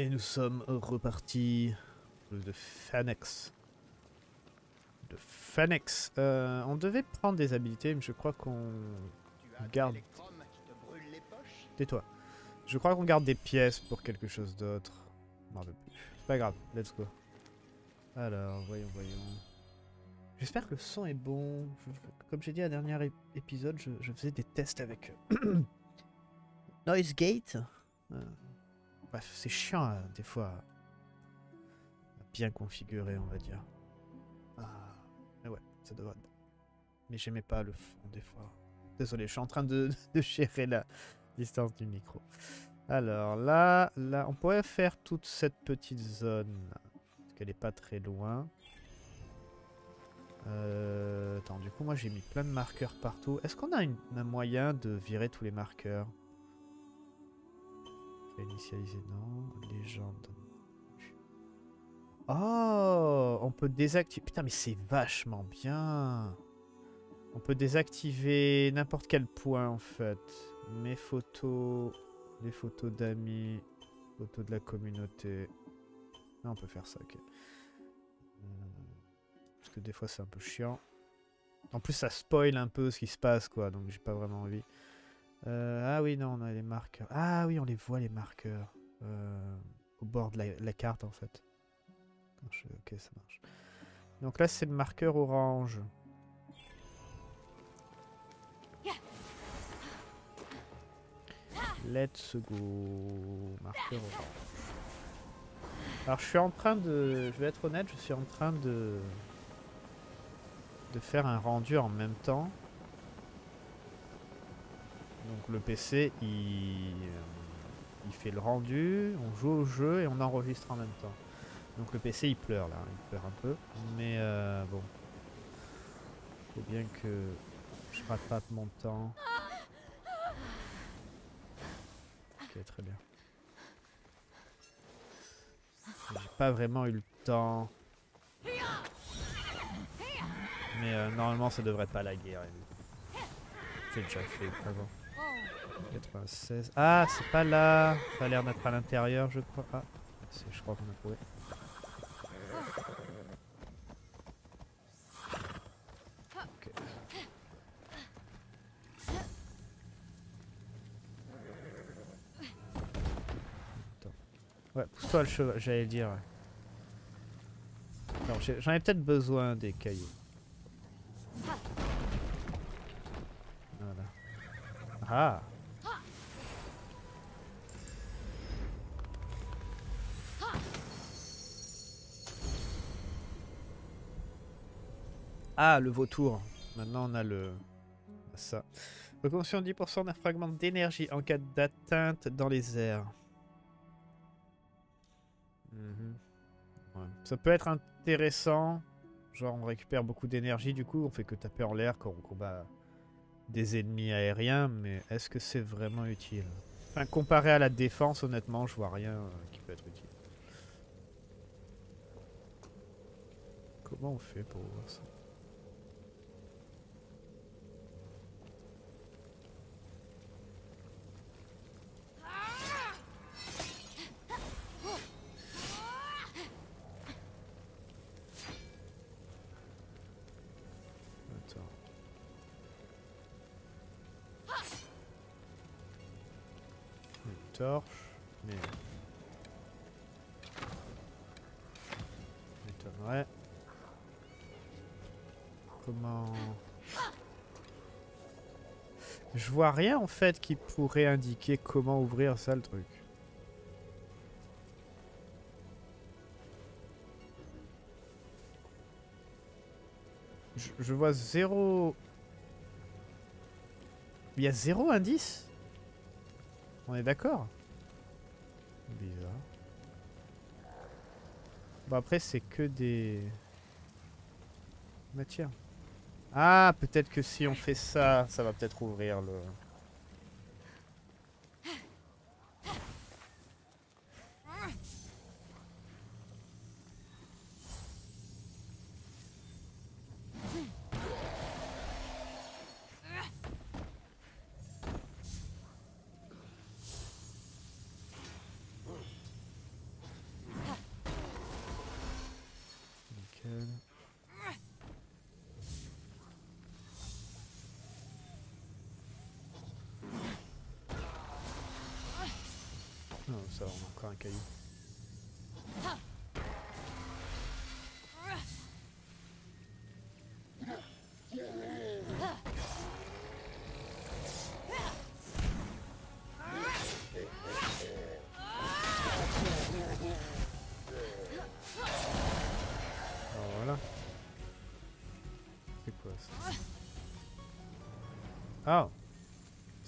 Et nous sommes repartis de Fanex. De Fanex. Euh, on devait prendre des habilités, mais je crois qu'on garde... Tais-toi. Je crois qu'on garde des pièces pour quelque chose d'autre. C'est pas grave, let's go. Alors, voyons, voyons. J'espère que le son est bon. comme j'ai dit à dernier épisode, je, faisais des tests avec Noise Gate. Euh, bref, c'est chiant hein, des fois. Bien configuré, on va dire. Ah, mais ouais, ça devrait. Mais j'aimais pas le fond des fois. Désolé, je suis en train de, gérer la distance du micro. Alors là, là, on pourrait faire toute cette petite zone. Parce qu'elle est pas très loin. Euh, attends, du coup, moi j'ai mis plein de marqueurs partout. Est-ce qu'on a un moyen de virer tous les marqueurs? Initialiser, non. Légende. Oh On peut désactiver... Putain, mais c'est vachement bien On peut désactiver n'importe quel point, en fait. Mes photos... Les photos d'amis... Photos de la communauté... On peut faire ça, ok. Parce que des fois, c'est un peu chiant. En plus, ça spoil un peu ce qui se passe, quoi. Donc, j'ai pas vraiment envie. Euh, ah oui, non, on a les marqueurs. Ah oui, on les voit, les marqueurs. Euh, au bord de la, carte, en fait. Ok, ça marche. Donc là, c'est le marqueur orange. Let's go. Marqueur orange. Alors, je suis en train de... Je vais être honnête, je suis en train de de faire un rendu en même temps. Donc le PC, il, il fait le rendu, on joue au jeu et on enregistre en même temps. Donc le PC, il pleure là, il pleure un peu. Mais euh, bon, faut bien que je rattrape mon temps. Ok, très bien. J'ai pas vraiment eu le temps. Mais euh, normalement, ça devrait pas laguer. J'ai déjà fait. 96. Ah, c'est pas là. Ça a l'air d'être à l'intérieur, je crois. Ah, je crois qu'on a trouvé. Ouais, pousse-toi le cheval, j'allais dire. J'en ai peut-être besoin des cailloux. Ah Ah, le vautour. Maintenant, on a le... Ça. Reconstruction 10% d'un fragment d'énergie en cas d'atteinte dans les airs. Mhm. Ça peut être intéressant. Genre, on récupère beaucoup d'énergie, du coup, on fait que taper en l'air quand on combat des ennemis aériens, mais est-ce que c'est vraiment utile? Enfin, comparé à la défense, honnêtement, je vois rien euh, qui peut être utile. Comment on fait pour voir ça? Torche, mais... M'étonnerait. Comment... Je vois rien en fait qui pourrait indiquer comment ouvrir ça le truc. Je, je vois zéro... Il y a zéro indice? On est d'accord? Bizarre. Bon après c'est que des... Matière. Ah peut-être que si on fait ça, ça va peut-être ouvrir le...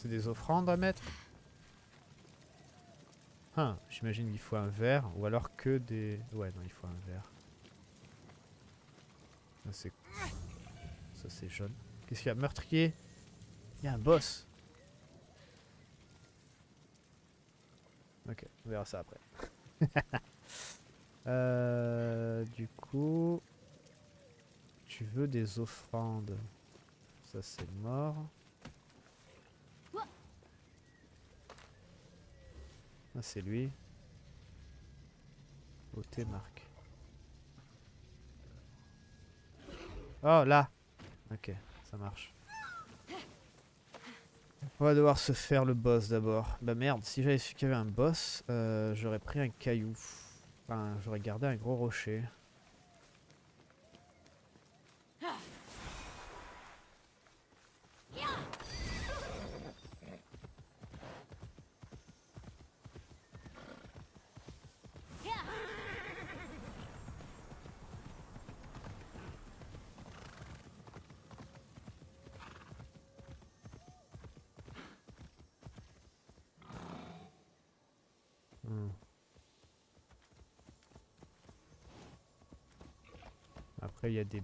C'est des offrandes à mettre Hein, j'imagine qu'il faut un verre, ou alors que des... Ouais, non, il faut un verre. Ça c'est... Ça c'est jaune. Qu'est-ce qu'il y a Meurtrier? Il y a un boss Ok, on verra ça après. Euh, du coup... Tu veux des offrandes. Ça c'est mort. Ah, c'est lui. Beauté marque. Oh, là Ok, ça marche. On va devoir se faire le boss d'abord. Bah merde, si j'avais su qu'il y avait un boss, euh, j'aurais pris un caillou. Enfin, j'aurais gardé un gros rocher. Il y a des,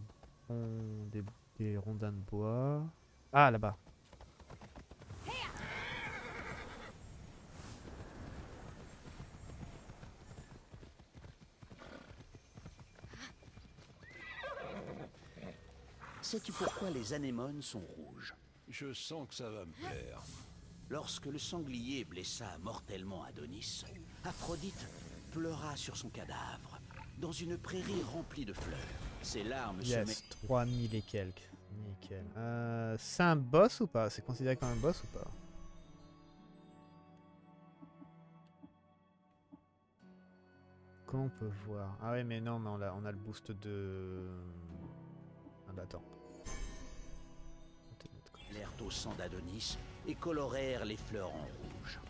bons- des, des rondins de bois. Ah, là-bas. Sais-tu pourquoi les anémones sont rouges? Je sens que ça va me plaire. Lorsque le sanglier blessa mortellement Adonis, Aphrodite pleura sur son cadavre, dans une prairie remplie de fleurs. Ses larmes se Yes, 3000 et quelques. Nickel. Euh, c'est un boss ou pas? C'est considéré comme un boss ou pas? Comment on peut voir? Ah ouais, mais non, mais on a, on a le boost de... Ah bah attends. mêlèrent au sang d'Adonis et colorèrent les fleurs en rouge.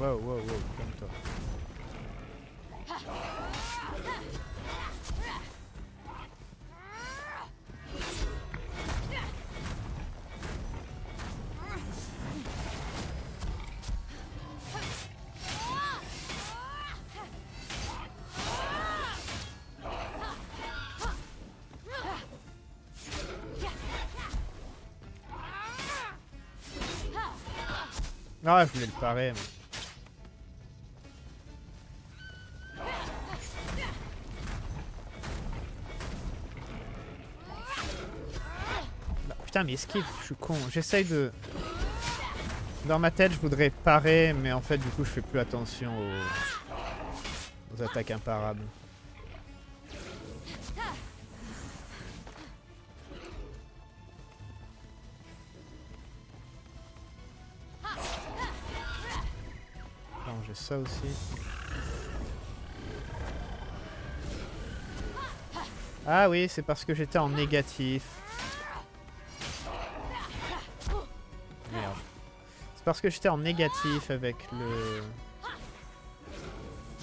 Wow, wow, wow, calme-toi. Ah, je voulais le parer, mais... mais esquive, je suis con. J'essaye de... Dans ma tête, je voudrais parer, mais en fait, du coup, je fais plus attention aux, attaques imparables. J'ai ça aussi. Ah oui, c'est parce que j'étais en négatif. Parce que j'étais en négatif avec le...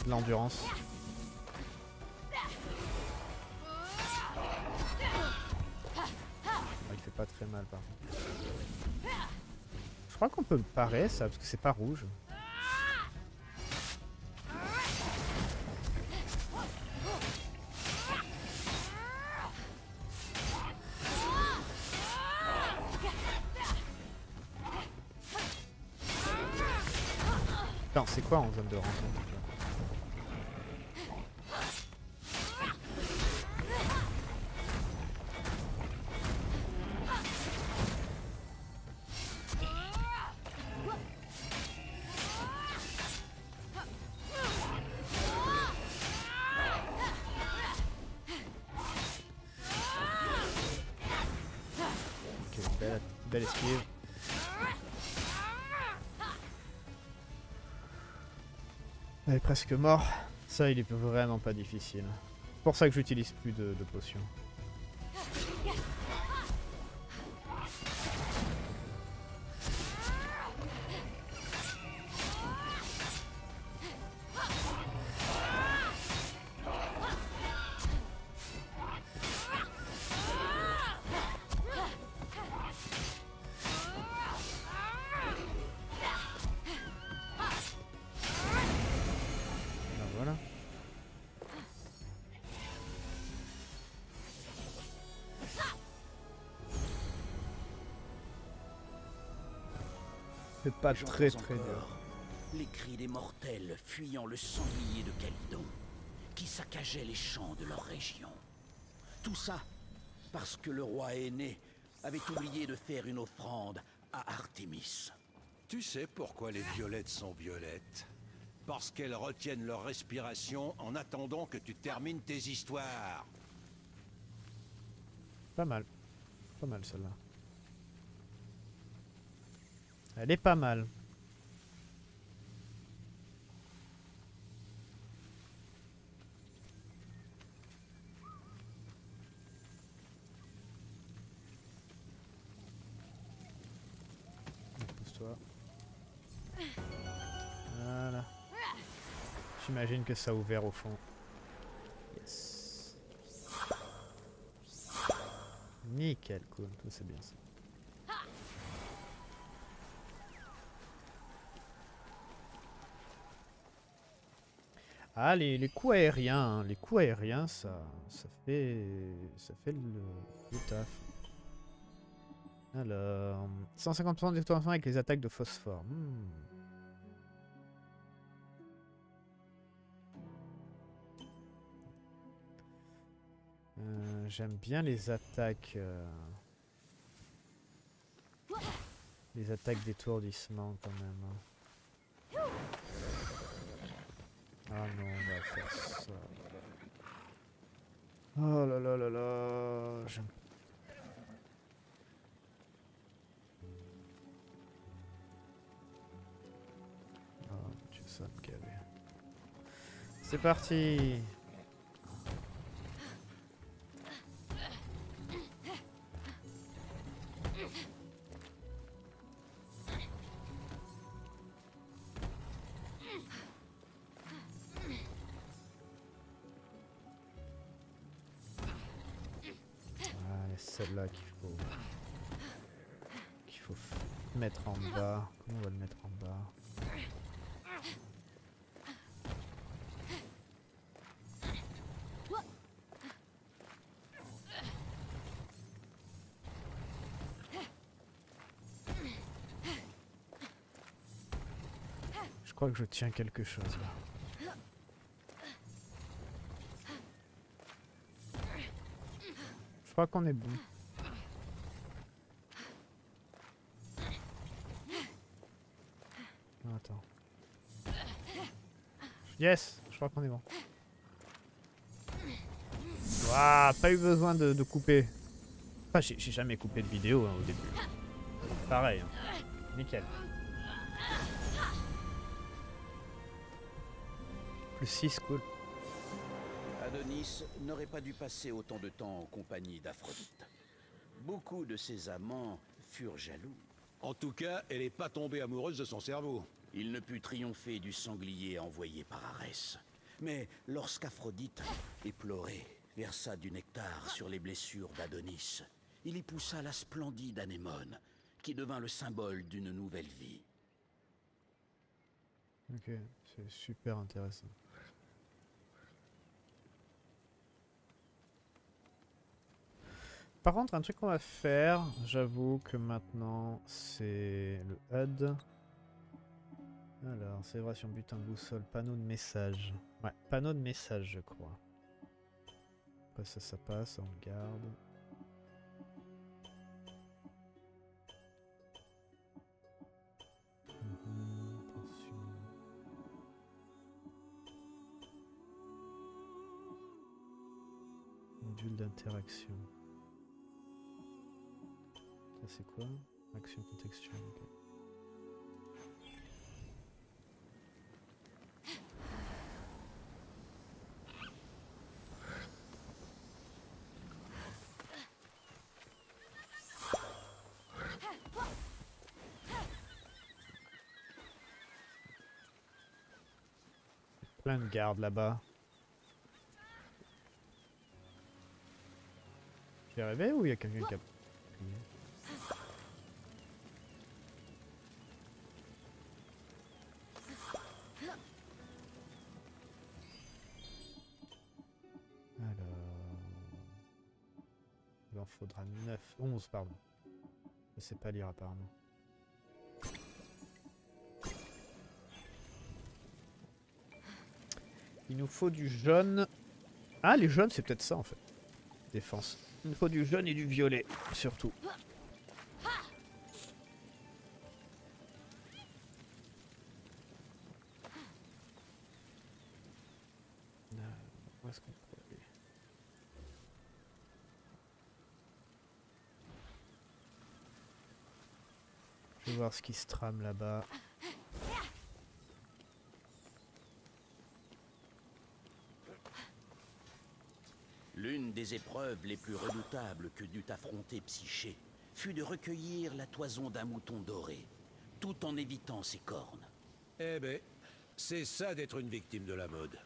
L'endurance. Ah, il fait pas très mal par contre. Je crois qu'on peut parer ça parce que c'est pas rouge. Presque mort. Ça, il est vraiment pas difficile. C'est pour ça que j'utilise plus de, de potions. Pas très très dur. Les cris des mortels fuyant le sanglier de Calydon, qui saccageait les champs de leur région. Tout ça parce que le roi aîné avait oublié de faire une offrande à Artémis. Tu sais pourquoi les violettes sont violettes? Parce qu'elles retiennent leur respiration en attendant que tu termines tes histoires. Pas mal. Pas mal celle-là. Elle est pas mal. Voilà. J'imagine que ça a ouvert au fond. Yes. Nickel, cool, tout c'est bien ça. Ah, les, les coups aériens, hein, les coups aériens, ça, fait, ça fait le, taf. Alors, 150% d'exploration avec les attaques de phosphore. Hmm. Euh, J'aime bien les attaques. euh, Les attaques d'étourdissement quand même. hein. Ah non, on va faire ça. Oh là là là là. J'aime caler. C'est parti crois que je tiens quelque chose là. Je crois qu'on est bon. Attends. Yes, je crois qu'on est bon. Waouh, pas eu besoin de, couper. Enfin, j'ai j'ai jamais coupé de vidéo hein, au début. Pareil. hein. Nickel. 6, cool. Adonis n'aurait pas dû passer autant de temps en compagnie d'Aphrodite. Beaucoup de ses amants furent jaloux. En tout cas, elle n'est pas tombée amoureuse de son cerveau. Il ne put triompher du sanglier envoyé par Arès. Mais lorsqu'Aphrodite, éplorée, versa du nectar sur les blessures d'Adonis, il y poussa la splendide anémone, qui devint le symbole d'une nouvelle vie. Ok, c'est super intéressant. Par contre, un truc qu'on va faire, j'avoue que maintenant, c'est le HUD. Alors, célébration butin boussole, panneau de message. Ouais, panneau de message, je crois. Après ça, ça passe, on le garde. Mhm. Module d'interaction. C'est quoi Action contextuelle. Plein de gardes là-bas. J'ai rêvé ou il y a quelqu'un qui a... 11, pardon. Je sais pas lire apparemment. Il nous faut du jaune. Ah, les jaunes, c'est peut-être ça en fait. Défense. Il nous faut du jaune et du violet, surtout. Voir ce qui se trame là-bas. L'une des épreuves les plus redoutables que dut affronter Psyché fut de recueillir la toison d'un mouton doré, tout en évitant ses cornes. Eh ben, c'est ça d'être une victime de la mode.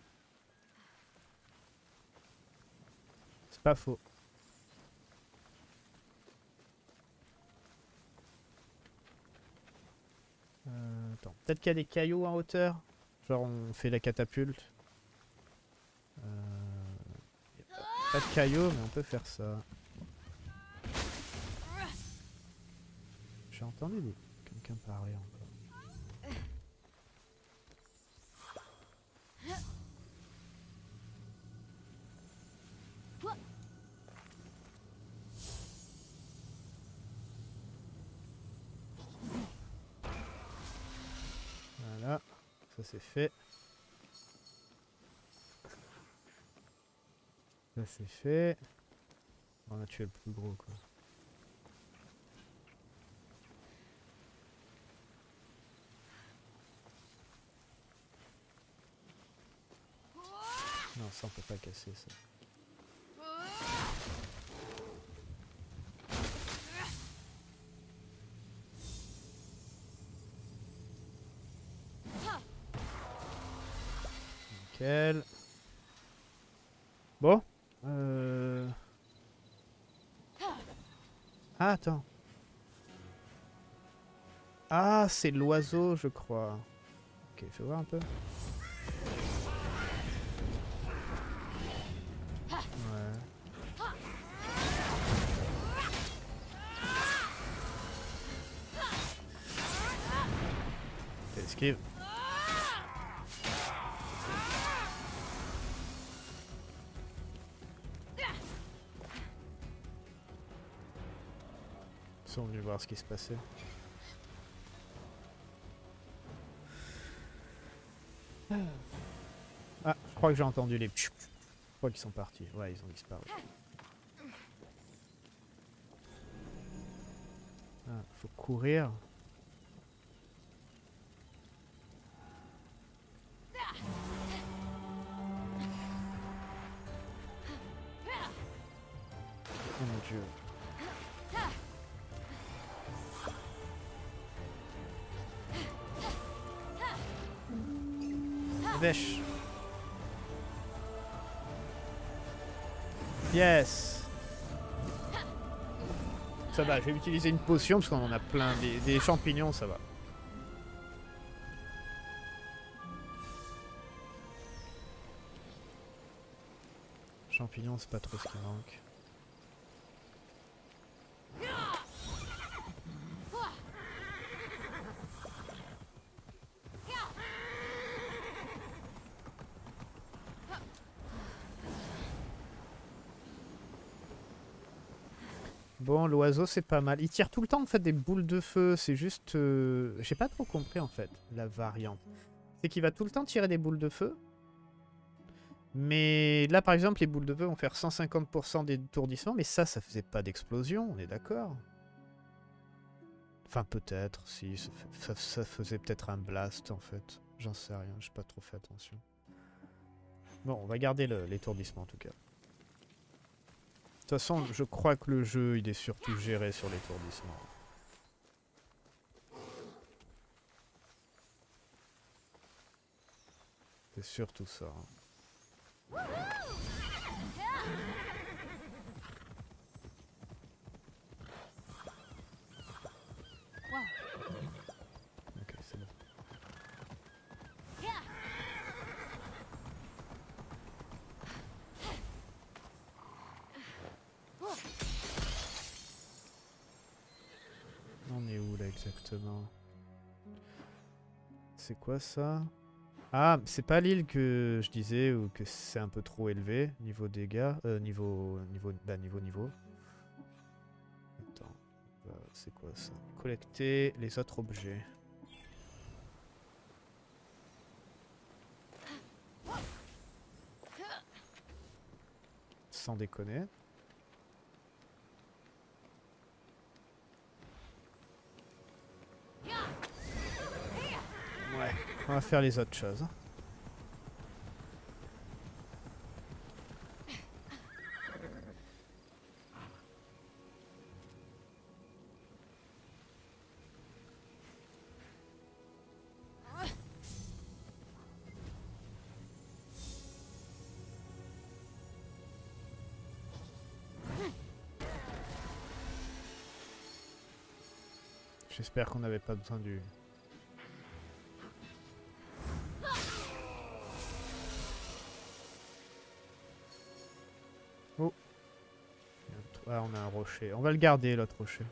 C'est pas faux. Peut-être qu'il y a des cailloux en hauteur. Genre on fait la catapulte. Euh, pas, de cailloux, mais on peut faire ça. J'ai entendu quelqu'un parler encore. Voilà, ça c'est fait. Ça c'est fait. On a tué le plus gros quoi. Non, ça on peut pas casser ça. Bon. Euh... Ah, attends. Ah, c'est l'oiseau, je crois. Ok, fais voir un peu. Ce qui se passait. Ah, je crois que j'ai entendu les... Je crois qu'ils sont partis. Ouais, ils ont disparu. Ah, faut courir. Oh mon dieu. Yes. Ça va, je vais utiliser une potion parce qu'on en a plein. Des, des champignons, ça va. Champignons, c'est pas trop ce qui manque. C'est pas mal. Il tire tout le temps en fait des boules de feu. C'est juste, euh, j'ai pas trop compris en fait la variante. C'est qu'il va tout le temps tirer des boules de feu. Mais là par exemple les boules de feu vont faire 150% d'étourdissement. Mais ça, ça faisait pas d'explosion. On est d'accord Enfin, peut-être, si. Ça, ça- faisait peut-être un blast, en fait. J'en sais rien, j'ai pas trop fait attention. Bon, on va garder l'étourdissement, en tout cas. Toute façon, je crois que le jeu, il est surtout géré sur l'étourdissement. C'est surtout ça. hein. Ok, c'est bon. On est C'est quoi ça? Ah, c'est pas l'île que je disais ou que c'est un peu trop élevé niveau dégâts, euh, niveau niveau bah, niveau niveau. Attends, euh, c'est quoi ça? Collecter les autres objets. Sans déconner. On va faire les autres choses. J'espère qu'on n'avait pas besoin du... On va le garder, l'autre rocher.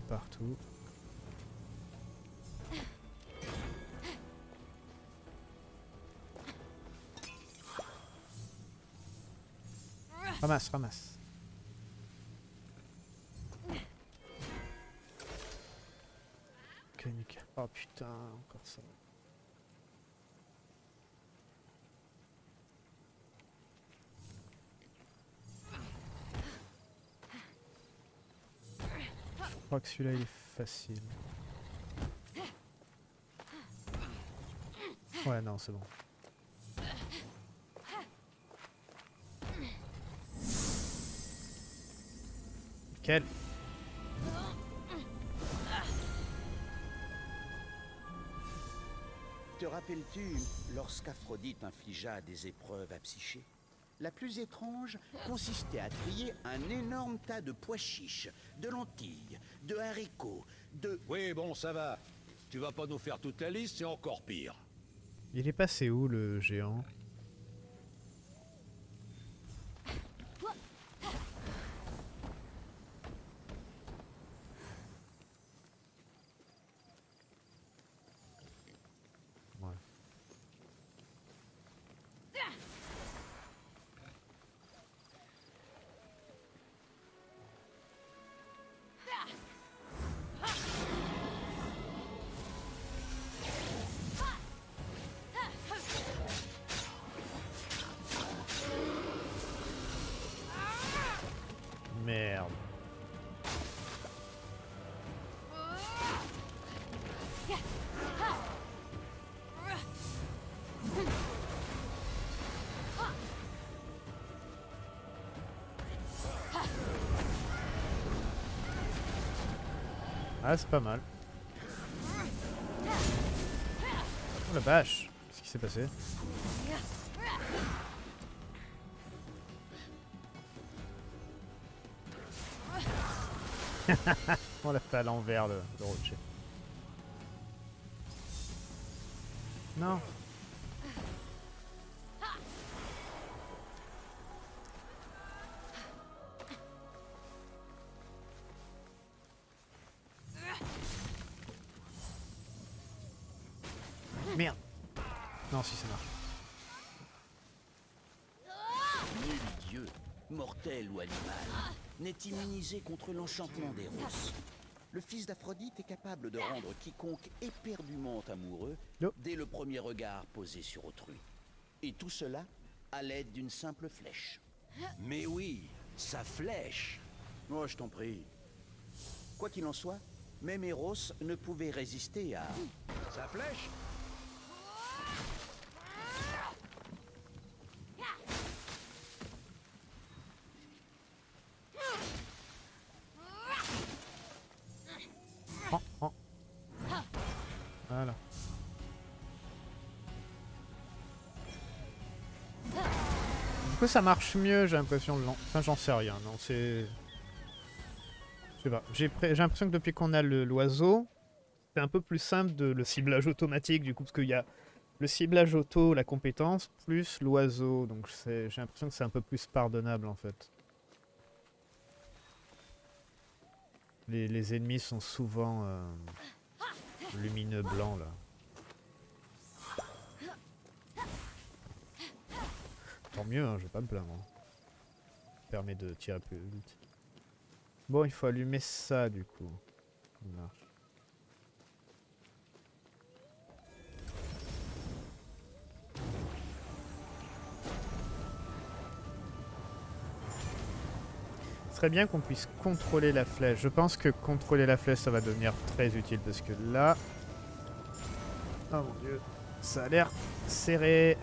Partout. Ramasse, ramasse. Oh putain, encore ça. Crois que celui-là il est facile. Ouais, non, c'est bon. Nickel. Te rappelles-tu lorsqu'Aphrodite infligea des épreuves à Psyché La plus étrange consistait à trier un énorme tas de pois chiches, de lentilles, de haricots, de... Oui, bon, ça va. Tu vas pas nous faire toute la liste, c'est encore pire. Il est passé où le géant? Ah, c'est pas mal. Oh la vache Qu'est-ce qui s'est passé On l'a fait à l'envers le, le rocher. Non Merde Non, si ça marche. Nul dieu, mortel ou animal, n'est immunisé contre l'enchantement d'Eros. Le fils d'Aphrodite est capable de rendre quiconque éperdument amoureux dès le premier regard posé sur autrui. Et tout cela à l'aide d'une simple flèche. Mais oui, sa flèche. Moi, je t'en prie. Quoi qu'il en soit, même Eros ne pouvait résister à... Sa flèche Ça marche mieux, j'ai l'impression. Enfin, j'en sais rien. Non, c'est. Je sais pas. J'ai l'impression que depuis qu'on a l'oiseau, c'est un peu plus simple de le ciblage automatique, du coup, parce qu'il y a le ciblage auto, la compétence, plus l'oiseau. Donc, j'ai l'impression que c'est un peu plus pardonnable en fait. Les, les ennemis sont souvent euh, lumineux blancs là. Mieux, hein, je vais pas me plaindre. hein. Ça permet de tirer plus vite. Bon, il faut allumer ça du coup. Serait bien qu'on puisse contrôler la flèche. Je pense que contrôler la flèche, ça va devenir très utile parce que là... Oh mon dieu, ça a l'air serré.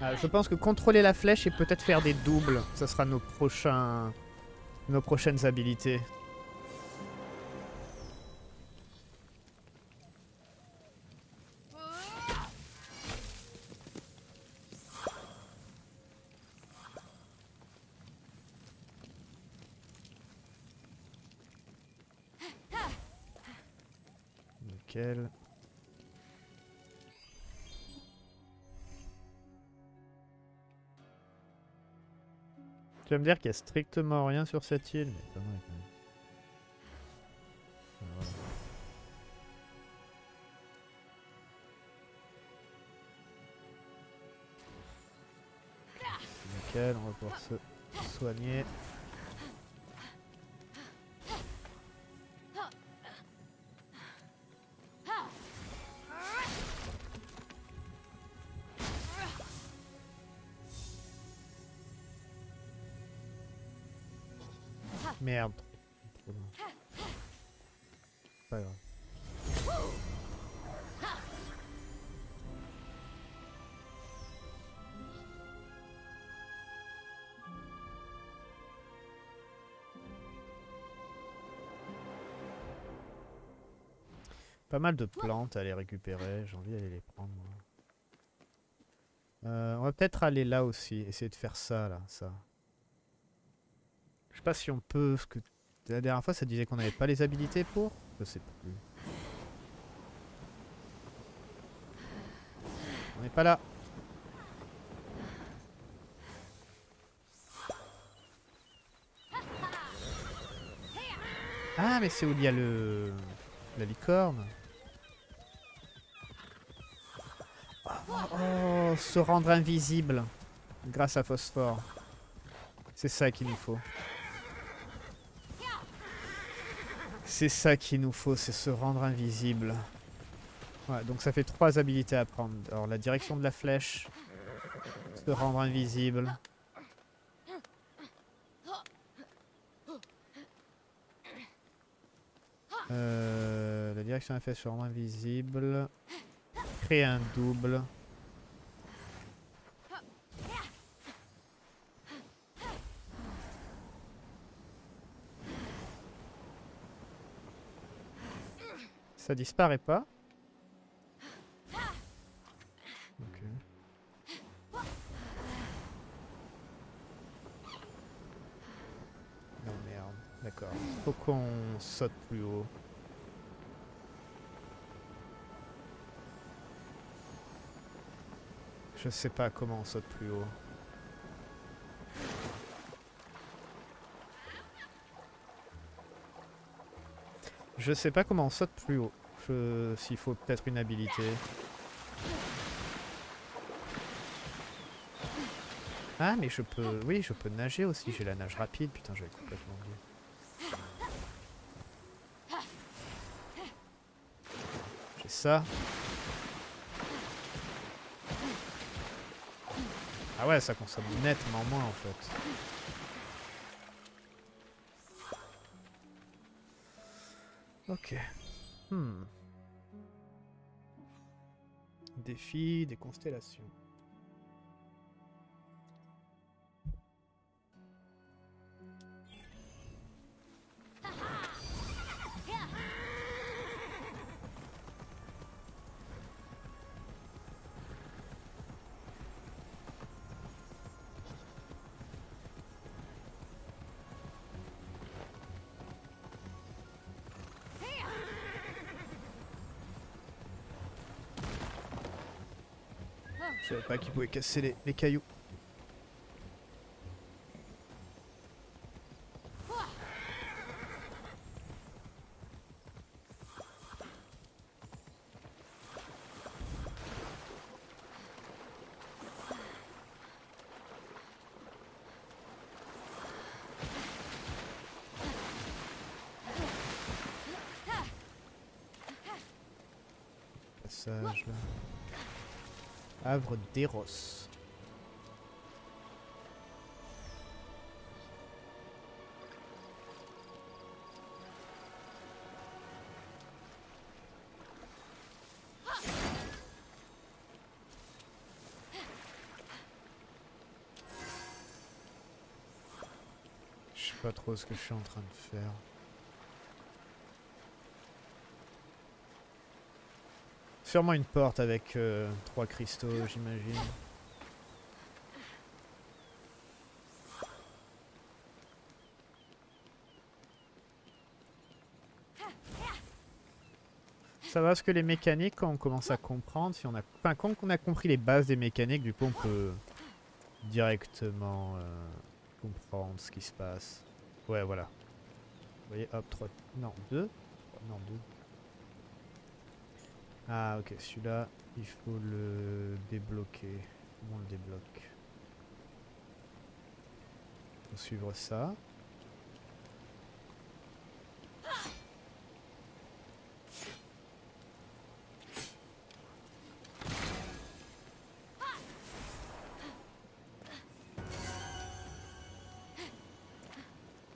Ah, je pense que contrôler la flèche et peut-être faire des doubles, ça sera nos prochains, nos prochaines habilités. Vas me dire qu'il y a strictement rien sur cette île, mais quand même. Nickel, on va pouvoir se soigner. Pas mal de plantes à aller récupérer, j'ai envie d'aller les prendre. moi. Euh, on va peut-être aller là aussi, essayer de faire ça là, ça. Je sais pas si on peut, que la dernière fois ça disait qu'on n'avait pas les habilités pour. Je sais plus. On n'est pas là. Ah mais c'est où il y a le... la licorne? Oh, oh, se rendre invisible grâce à Phosphore. C'est ça qu'il nous faut. C'est ça qu'il nous faut, c'est se rendre invisible. Donc ça fait trois habilités à prendre. Alors la direction de la flèche, se rendre invisible. Euh, la direction de la flèche, se rendre invisible. Créer un double. Ça disparaît pas. Non merde, d'accord. Faut qu'on saute plus haut. Je sais pas comment on saute plus haut. Je sais pas comment on saute plus haut. S'il faut peut-être une habilité. Ah mais je peux... Oui, je peux nager aussi. J'ai la nage rapide. Putain, j'avais complètement oublié. J'ai ça. Ah ouais, ça consomme nettement moins en fait. Ok. Hmm. Défi des constellations. Pas qu'il pouvait casser les cailloux. Passage là. D'Eros. Je sais pas trop ce que je suis en train de faire. Sûrement une porte avec euh, trois cristaux, j'imagine. Ça va parce que les mécaniques, quand on commence à comprendre, si on a, enfin, quand on a compris les bases des mécaniques, du coup, on peut directement euh, comprendre ce qui se passe. Ouais, voilà. Vous voyez, hop, 3, non, 2 Non, 2. Ah ok, celui-là, il faut le débloquer. On le débloque? Faut suivre ça.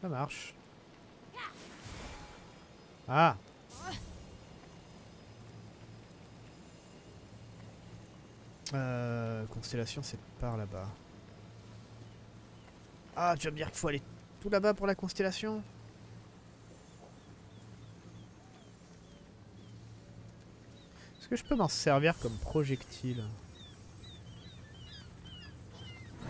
Ça marche. Ah Euh, constellation, c'est par là-bas. Ah, tu vas me dire qu'il faut aller tout là-bas pour la constellation? Est-ce que je peux m'en servir comme projectile?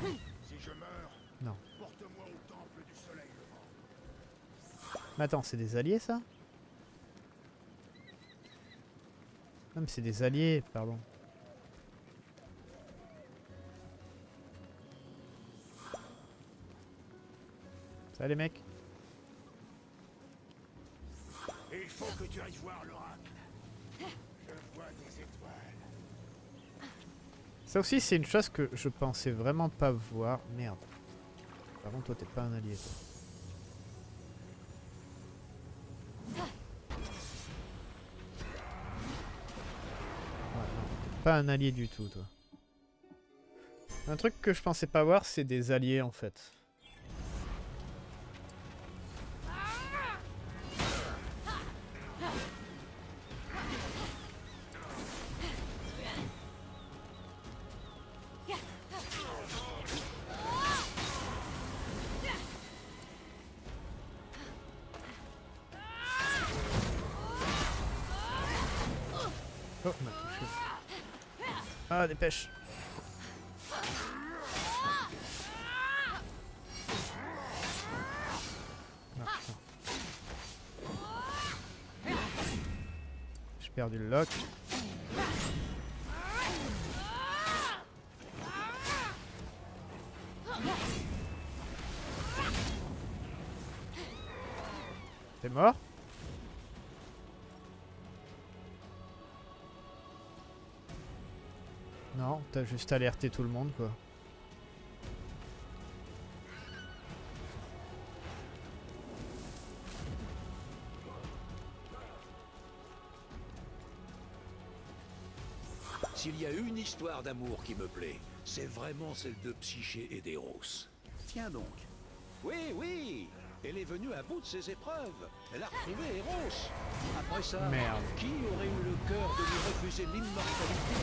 Si je meurs, Non. porte-moi au temple du soleil levant. Mais attends, c'est des alliés ça? Non mais c'est des alliés, pardon. Ça va les mecs Et il faut que tu ailles voir l'oracle. Je vois des étoiles. Ça aussi c'est une chose que je pensais vraiment pas voir. Merde. Par contre toi t'es pas un allié toi. Pas un allié du tout toi. Un truc que je pensais pas voir c'est des alliés en fait. Juste alerté tout le monde quoi. S'il y a une histoire d'amour qui me plaît, c'est vraiment celle de Psyché et d'Eros. Tiens donc. Oui, oui Elle est venue à bout de ses épreuves. Elle a retrouvé Eros. Après ça, Merde. qui aurait eu le cœur de lui refuser l'immortalité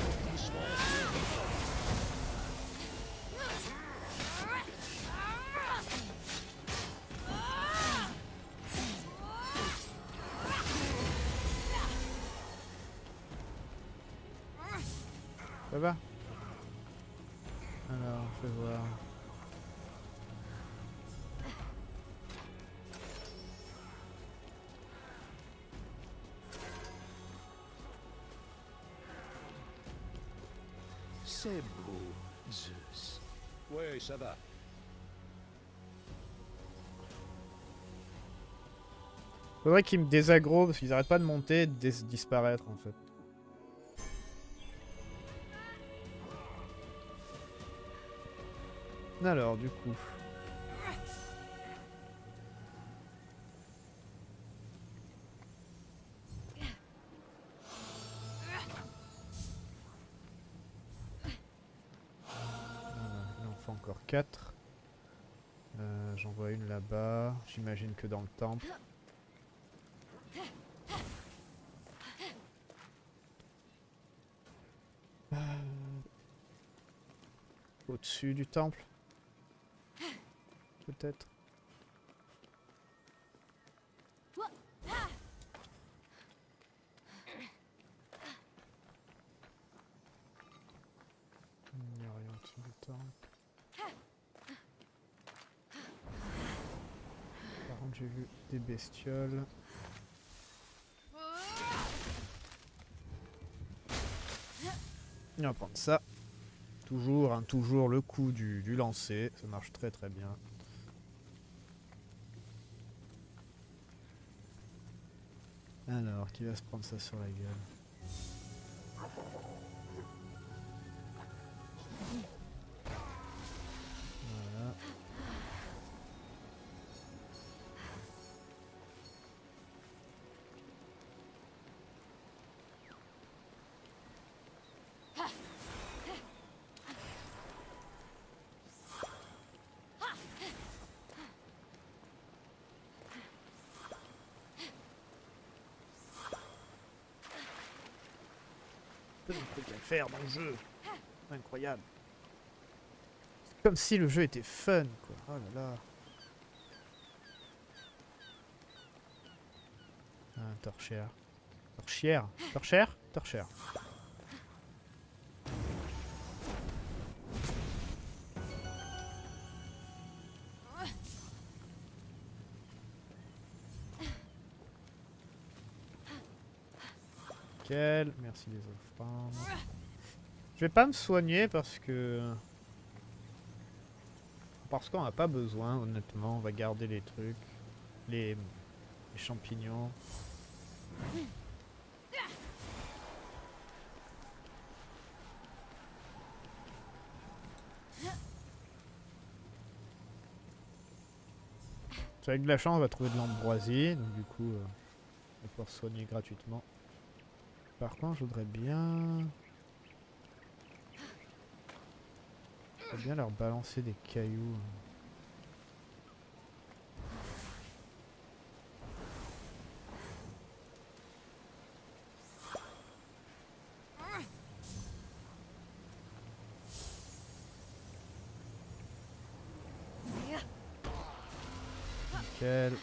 C'est beau, Zeus. Ouais, ça va. Faudrait qu'ils me désaggro parce qu'ils arrêtent pas de monter et de dis- disparaître en fait. Alors, du coup. J'imagine que dans le temple. Euh, Au-dessus du temple Peut-être Il n'y a rien au-dessus du temple. Par contre bestioles. On va prendre ça. Toujours, hein, toujours le coup du, du lancer. Ça marche très très bien. Alors, qui va se prendre ça sur la gueule? Peu de trucs à faire dans le jeu. Incroyable. Comme si le jeu était fun, quoi. Oh là là. Ah, torchère. Torchière Torchère Torchère. Merci des. Je vais pas me soigner parce que... Parce qu'on n'a pas besoin, honnêtement. On va garder les trucs. Les, les champignons. Avec de la chance, on va trouver de l'ambroisie. Donc du coup, euh, on va pouvoir soigner gratuitement. Par contre, je voudrais bien... Je voudrais bien leur balancer des cailloux. Nickel.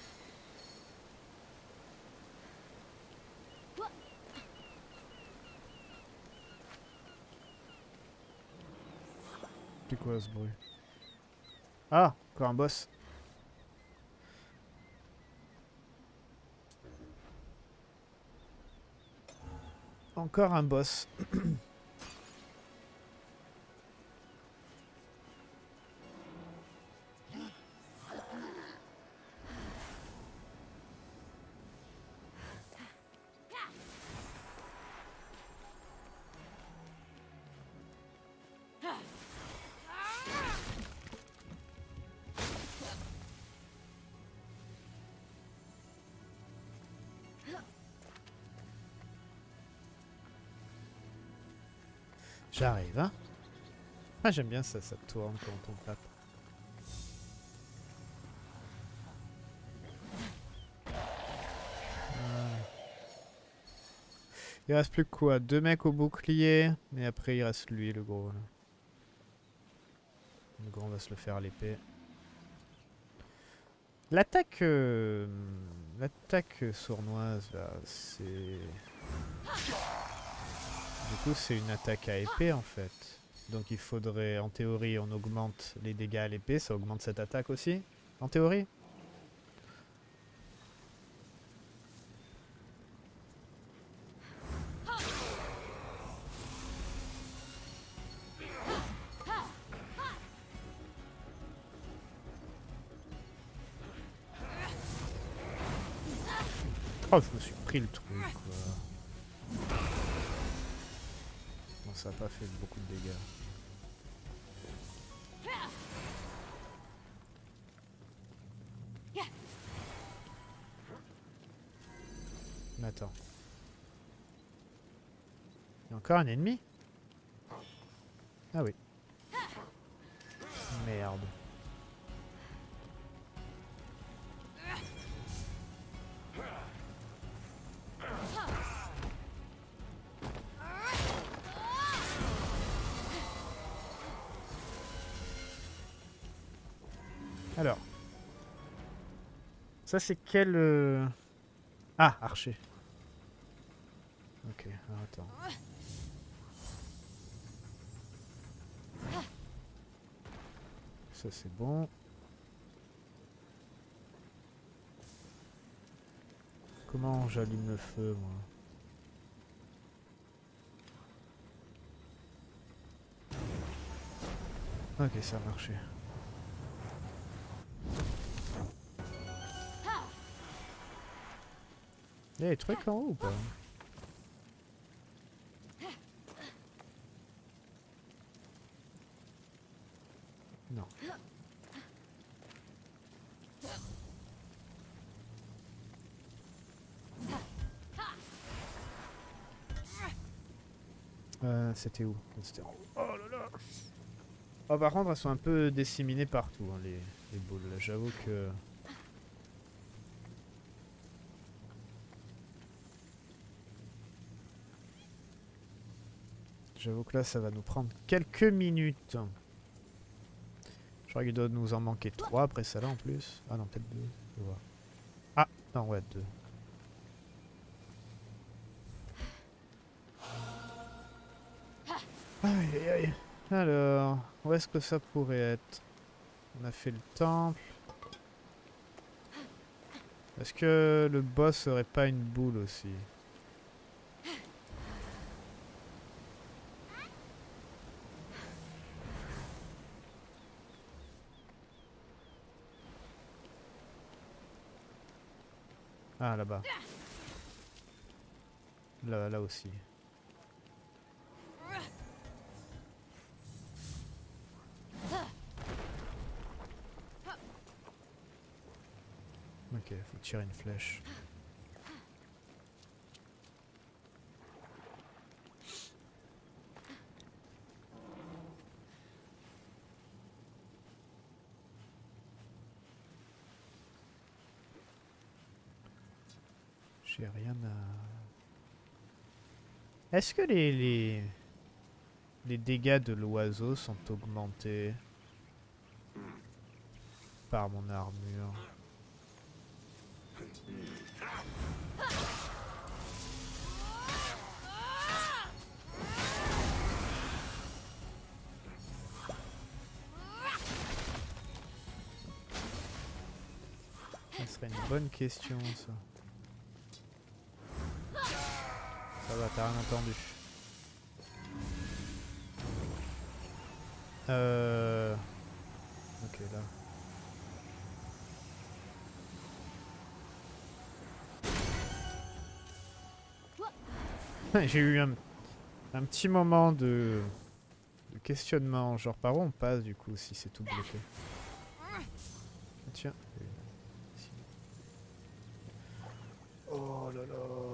C'est Ah, encore un boss. Encore un boss. J'arrive, hein. Ah, j'aime bien ça, ça tourne quand on tape. Voilà. Il reste plus que quoi? Deux mecs au bouclier, et après il reste lui, le gros. Le gros, on va se le faire à l'épée. L'attaque... euh, L'attaque sournoise, là, c'est... Du coup, c'est une attaque à épée, en fait. Donc il faudrait, en théorie, on augmente les dégâts à l'épée, ça augmente cette attaque aussi En théorie? Un ennemi? Ah oui. Merde. Alors. Ça c'est quel... euh, Ah, archer. Ok, attends. Ça c'est bon. Comment j'allume le feu moi Ok, ça a marché. Il y a des trucs en haut ou pas? C'était où C'était. Oh là là Oh par contre elles sont un peu disséminées partout hein, les, les boules. J'avoue que... J'avoue que là, ça va nous prendre quelques minutes. Je crois qu'il doit nous en manquer 3 après ça là en plus. Ah non, peut-être 2. Ah, non, ouais, 2. Alors, où est-ce que ça pourrait être? On a fait le temple. Est-ce que le boss serait pas une boule aussi? Ah, là-bas. Là, là aussi. Tirer une flèche. J'ai rien à... Est-ce que les, les... les dégâts de l'oiseau sont augmentés par mon armure? Bonne question ça. Ça va, t'as rien entendu. Euh... Ok, là. J'ai eu un, un petit moment de, de questionnement, genre par où on passe du coup si c'est tout bloqué. Ah, tiens. Ici. Oh là là.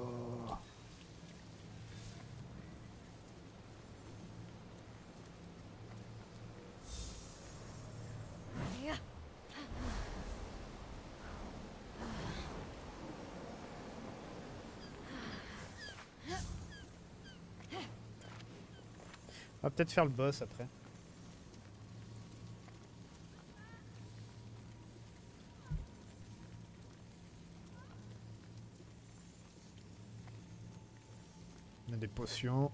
va peut-être faire le boss après. On a des potions.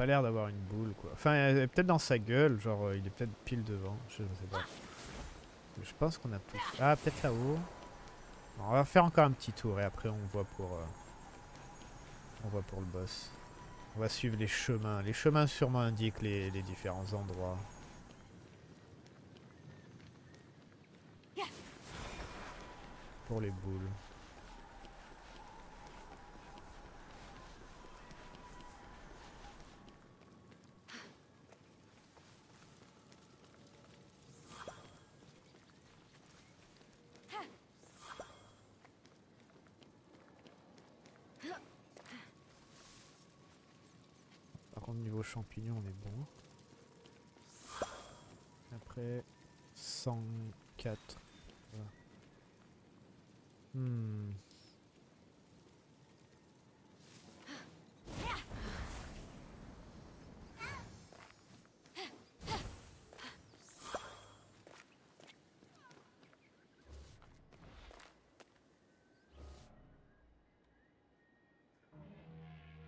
Pas l'air d'avoir une boule quoi. Enfin, elle est peut-être dans sa gueule, genre euh, il est peut-être pile devant, je sais pas. Je pense qu'on a. Ah, peut-être là-haut. On va faire encore un petit tour et après on voit pour. euh, On voit pour le boss. On va suivre les chemins. Les chemins sûrement indiquent les différents endroits. Pour les boules. Champignons, on est bon. Après, 104. Voilà. Hmm.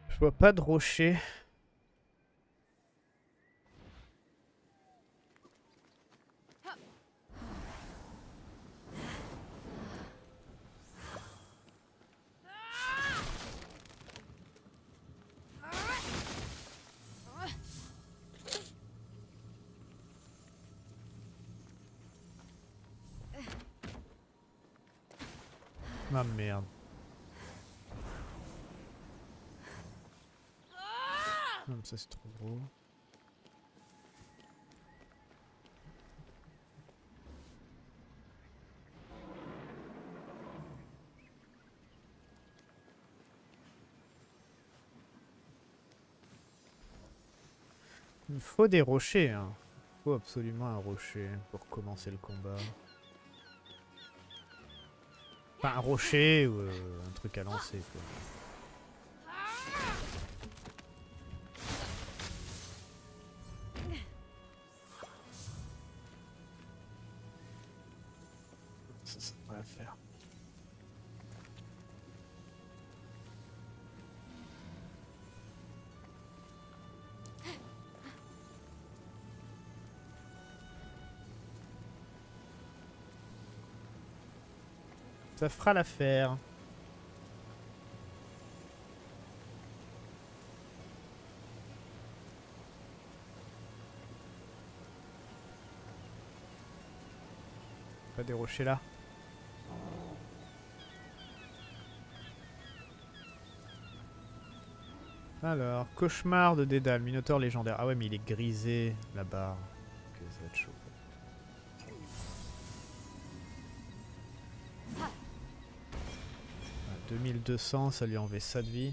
Je vois pas de rocher. Ah merde. Non, mais c'est trop gros. Il faut des rochers. Hein. Il faut absolument un rocher pour commencer le combat. Enfin, un rocher ou euh, un truc à lancer. Quoi. Ça fera l'affaire. Pas des rochers là. Alors, cauchemar de Dédale, Minotaure légendaire. Ah ouais, mais il est grisé là-bas. Ok, 2200, ça lui a enlevé ça de vie.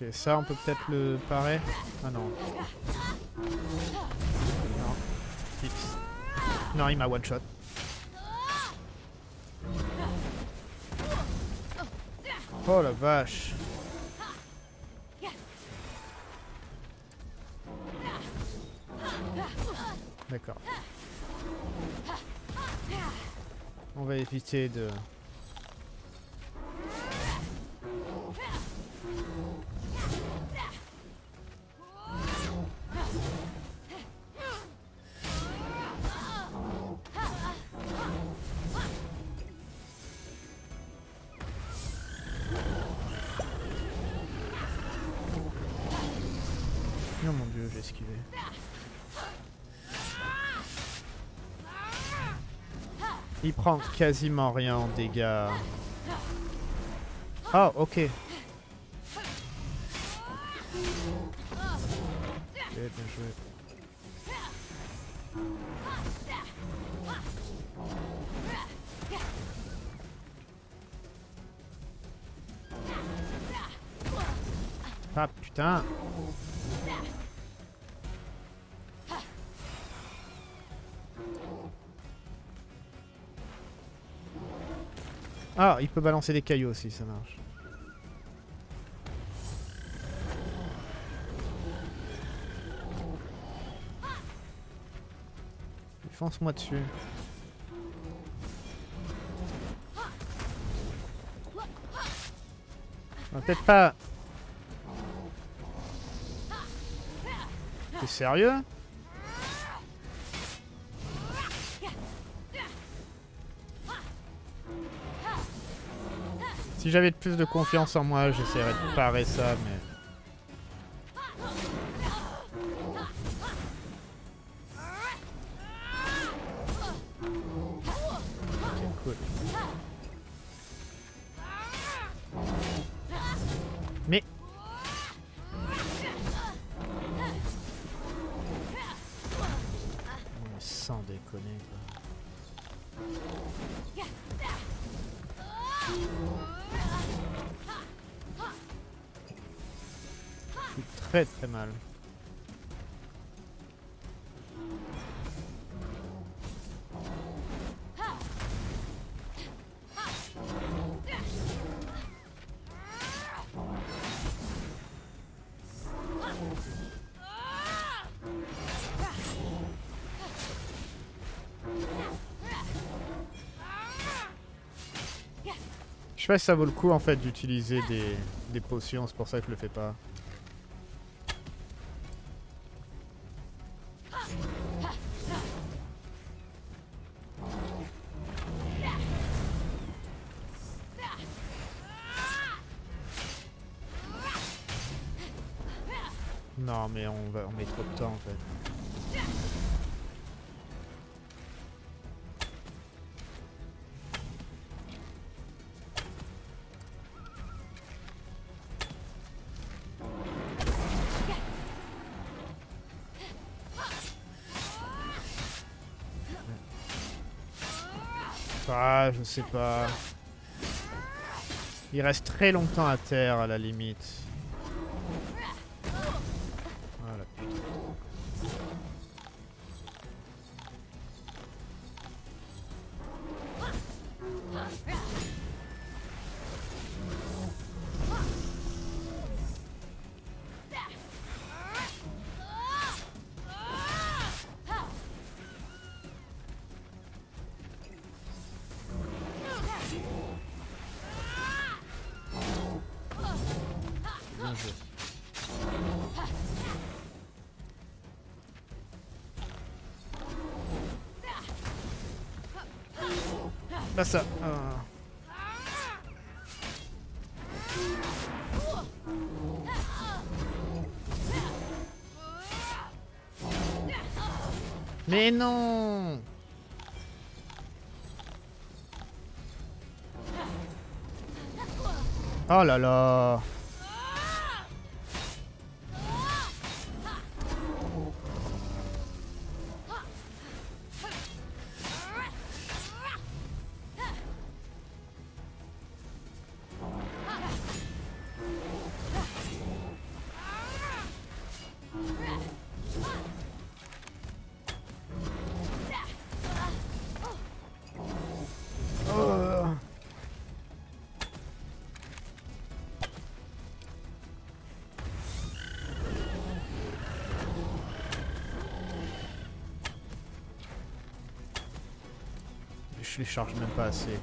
Ok, ça on peut peut-être le parer. Ah non. Non. Non, il m'a one shot. Oh la vache. D'accord. On va éviter de... esquivé. Il prend quasiment rien en dégâts. Ah, ok. bien joué. Ah putain Ah, il peut balancer des cailloux aussi, ça marche. Fonce-moi dessus. Peut-être pas... T'es sérieux? Si j'avais plus de confiance en moi, j'essaierais de parer ça, mais... pas si ça vaut le coup en fait d'utiliser des, potions, c'est pour ça que je le fais pas. Non mais on va on met trop de temps Je sais pas. Il reste très longtemps à terre à la limite. Oh là là les charge même pas assez.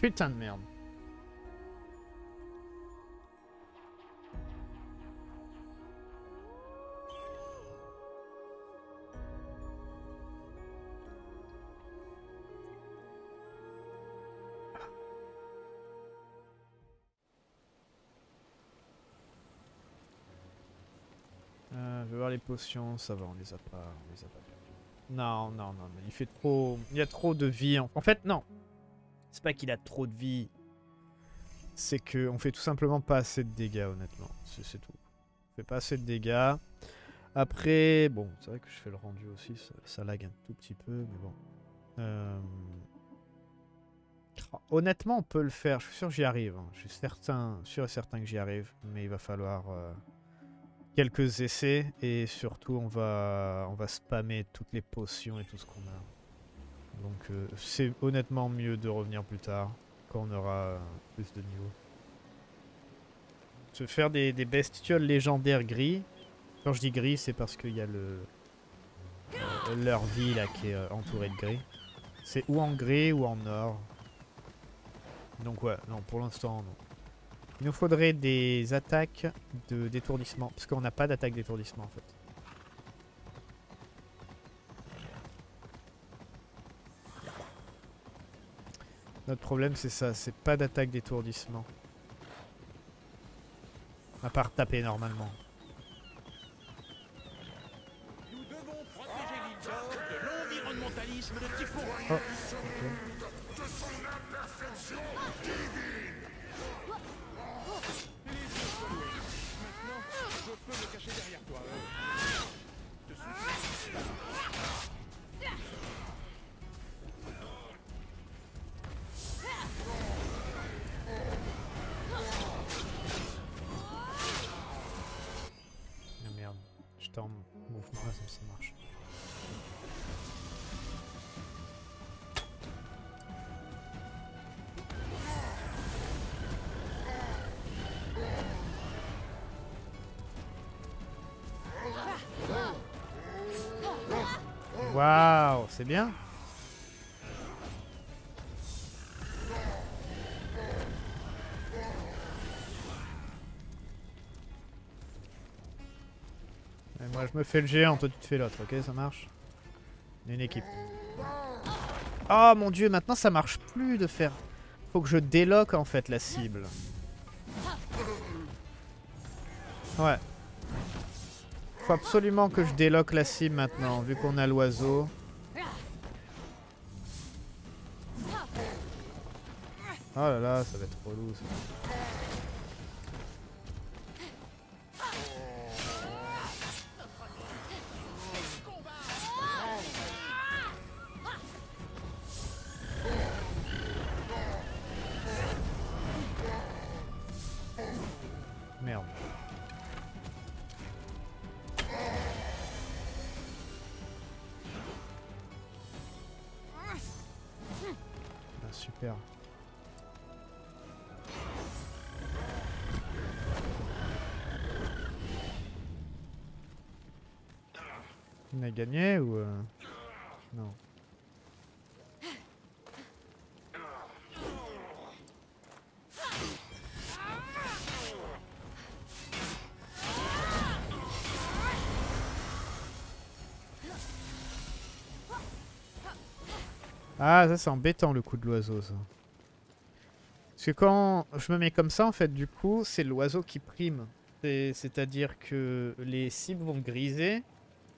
Putain de merde. Ça va, on les a pas, on les a. Non, non, non, mais il fait trop, il y a trop de vie. En, fait, non, c'est pas qu'il a trop de vie, c'est que on fait tout simplement pas assez de dégâts, honnêtement. C'est tout. On fait pas assez de dégâts. Après, bon, c'est vrai que je fais le rendu aussi, ça, ça lag un tout petit peu, mais bon. Euh, Honnêtement, on peut le faire. Je suis sûr que j'y arrive. hein. Je suis certain, sûr et certain que j'y arrive. Mais il va falloir euh, quelques essais. Et surtout, on va, on va spammer toutes les potions et tout ce qu'on a. Donc, euh, c'est honnêtement mieux de revenir plus tard. Quand on aura euh, plus de niveau. Se faire des, bestioles légendaires gris. Quand je dis gris, c'est parce qu'il y a le euh, leur vie là qui est entourée de gris. C'est ou en gris ou en or. Donc ouais, non, pour l'instant, non. Il nous faudrait des attaques de d'étourdissement, parce qu'on n'a pas d'attaque d'étourdissement en fait. Notre problème c'est ça, c'est pas d'attaque d'étourdissement. À part taper normalement. Nous devons protéger l'île d'Or de l'environnementalisme de type Oh, ok. Ça, ça marche. Waouh, c'est bien. Me fais le géant, toi tu te fais l'autre, ok ça marche une équipe. Oh mon dieu, maintenant ça marche plus de faire... Faut que je déloque en fait la cible. Ouais. Faut absolument que je déloque la cible maintenant, vu qu'on a l'oiseau. Oh là là, ça va être relou ça. On a gagné ou... euh, Non. Ah, ça c'est embêtant le coup de l'oiseau, ça. Parce que quand je me mets comme ça, en fait, du coup, c'est l'oiseau qui prime. C'est- C'est-à-dire que les cibles vont griser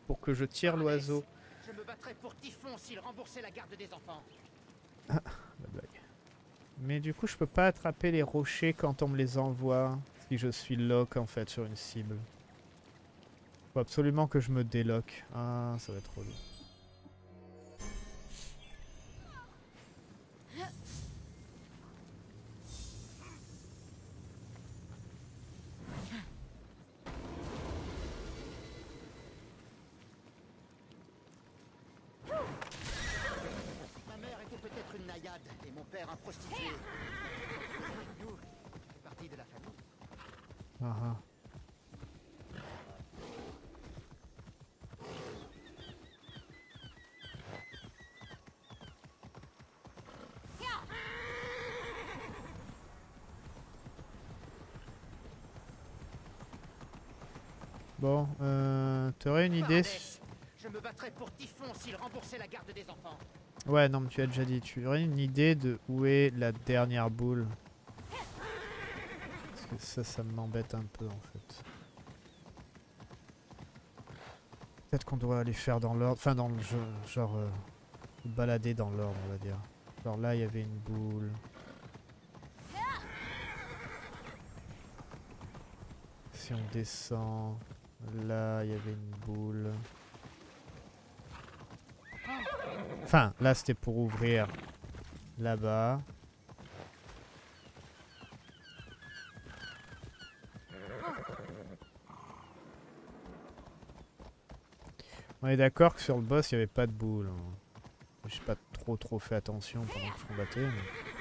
pour que je tire l'oiseau. Je me battrais pour Typhon s'il remboursait la garde des enfants. La blague. Mais du coup, je peux pas attraper les rochers quand on me les envoie. Si je suis lock, en fait, sur une cible. Faut absolument que je me déloque. Ah, ça va être relou. Ma une idée Je me battrais pour Typhon s'il remboursait la garde des enfants. Ouais, non, mais tu as déjà dit. Tu aurais une idée de où est la dernière boule Parce que ça, ça m'embête un peu en fait. Peut-être qu'on doit aller faire dans l'ordre. Enfin, dans le jeu. Genre. euh, balader dans l'ordre, on va dire. Genre là, il y avait une boule. Si on descend. Là, il y avait une boule. Enfin, là, c'était pour ouvrir là-bas. On est d'accord que sur le boss, il n'y avait pas de boule. hein. J'ai pas trop trop fait attention pendant que je combattais. mais-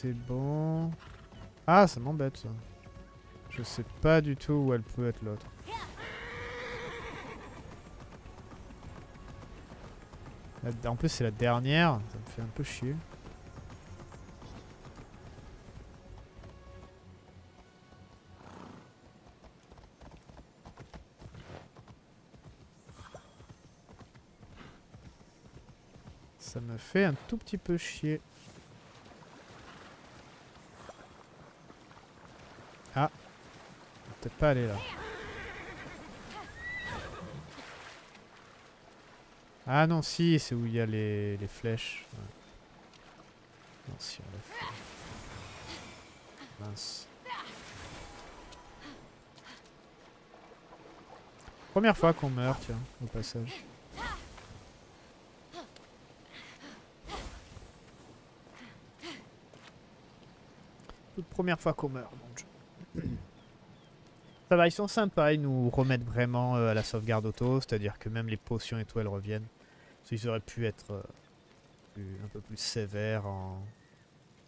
c'est bon. Ah, ça m'embête ça. Je sais pas du tout où elle peut être l'autre. La- En plus, c'est la dernière. Ça me fait un peu chier. Ça me fait un tout petit peu chier. Ah. On va Peut-être pas aller là. Ah non, si, c'est où il y a les, flèches. Non, si, on. Mince. Première fois qu'on meurt, tiens, au passage. Toute première fois qu'on meurt le jeu. Ça va, ils sont sympas, ils nous remettent vraiment euh, à la sauvegarde auto, c'est-à-dire que même les potions et tout, elles reviennent. Parce qu'ils auraient pu être euh, un peu plus sévères en,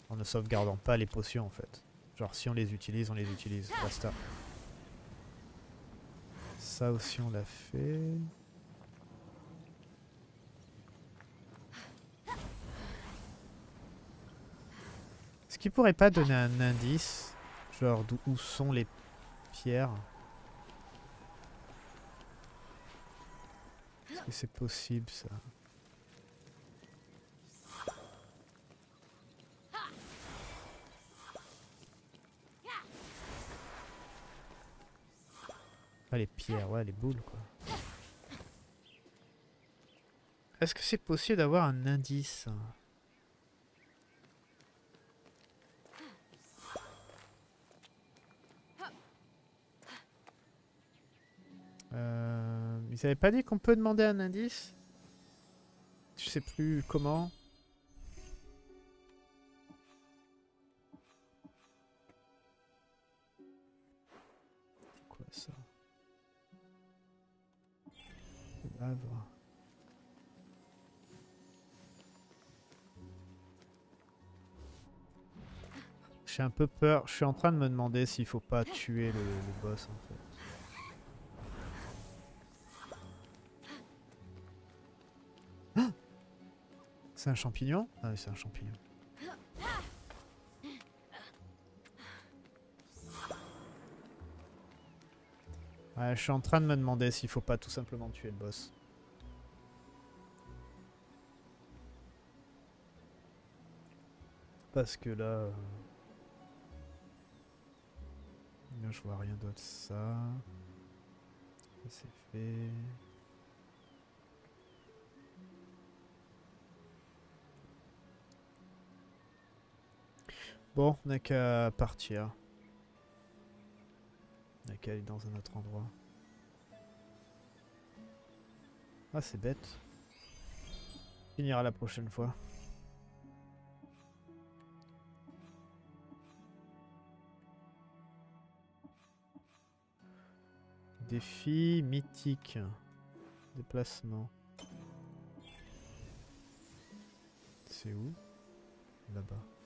en ne sauvegardant pas les potions en fait. Genre si on les utilise, on les utilise, basta. Ça aussi on l'a fait. Est-ce qu'il pourrait pas donner un indice Genre d'où où sont les pierres Est-ce que c'est possible ça? Ah les pierres, ouais les boules quoi. Est-ce que c'est possible d'avoir un indice? Ils avaient pas dit qu'on peut demander un indice? Je sais plus comment. Quoi ça? J'ai un peu peur. Je suis en train de me demander s'il faut pas tuer le, le boss en fait. C'est un champignon Ah oui, c'est un champignon. Ouais, je suis en train de me demander s'il faut pas tout simplement tuer le boss. Parce que là... euh, Là, je vois rien d'autre. Ça... Ça c'est fait... Bon, on n'a qu'à partir. On n'a qu'à aller dans un autre endroit. Ah, c'est bête. Finira la prochaine fois. Défi mythique. Déplacement. C'est où? Là-bas.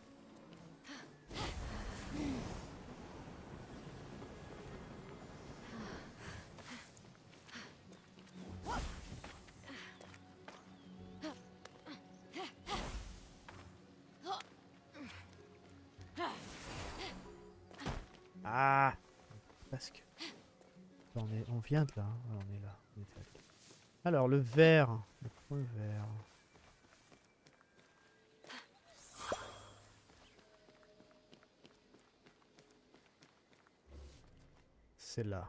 Ah Presque. On, est, on vient de là. hein. On est là. on était là. Alors, le vert. Le point vert. C'est là.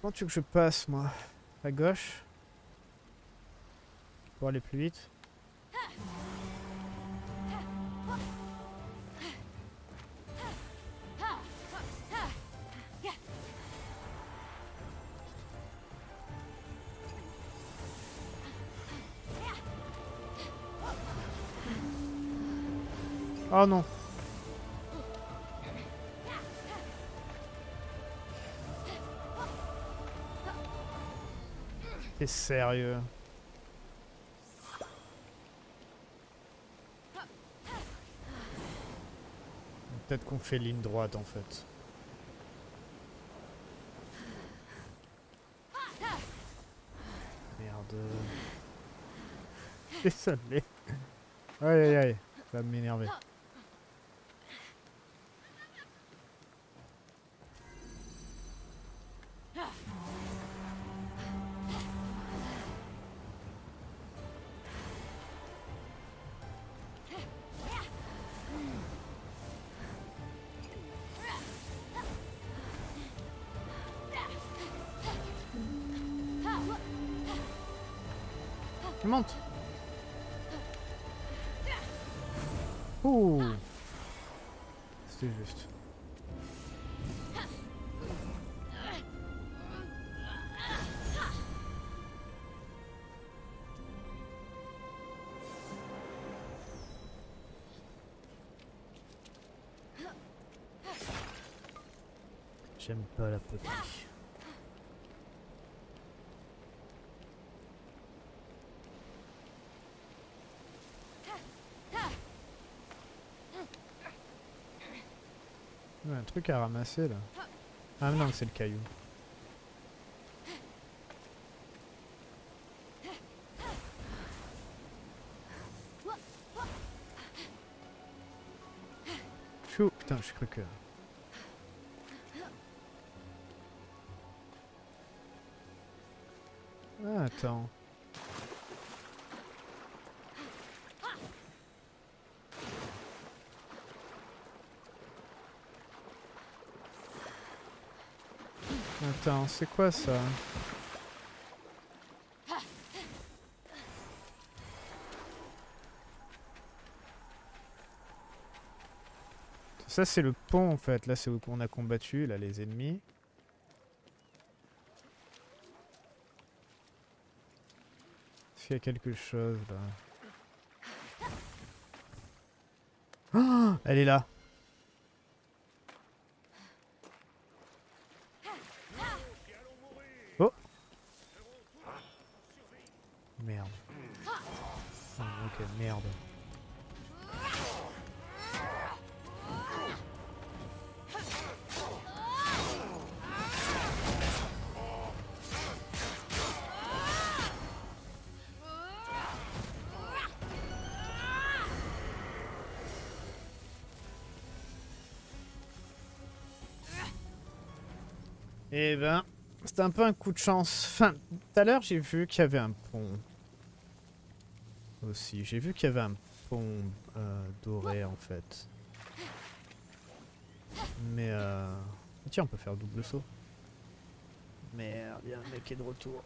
Comment tu veux que je passe, moi? À gauche? Pour aller plus vite Oh non T'es sérieux Peut-être qu'on fait ligne droite en fait. Merde. Désolé. Aïe aïe aïe, ça va m'énerver. Tu montes Ouh C'était juste. J'aime pas la poterie. Un truc à ramasser là. Ah non, c'est le caillou. Chou, putain, je cru que. Ah, attends. C'est quoi ça Ça c'est le pont en fait, là c'est où on a combattu, là les ennemis. Est-ce qu'il y a quelque chose là? Ah Elle est là un peu un coup de chance. Enfin, tout à l'heure, j'ai vu qu'il y avait un pont. Aussi, j'ai vu qu'il y avait un pont euh, doré en fait. Mais euh... Tiens, on peut faire double saut. Merde, il y a un mec qui est de retour.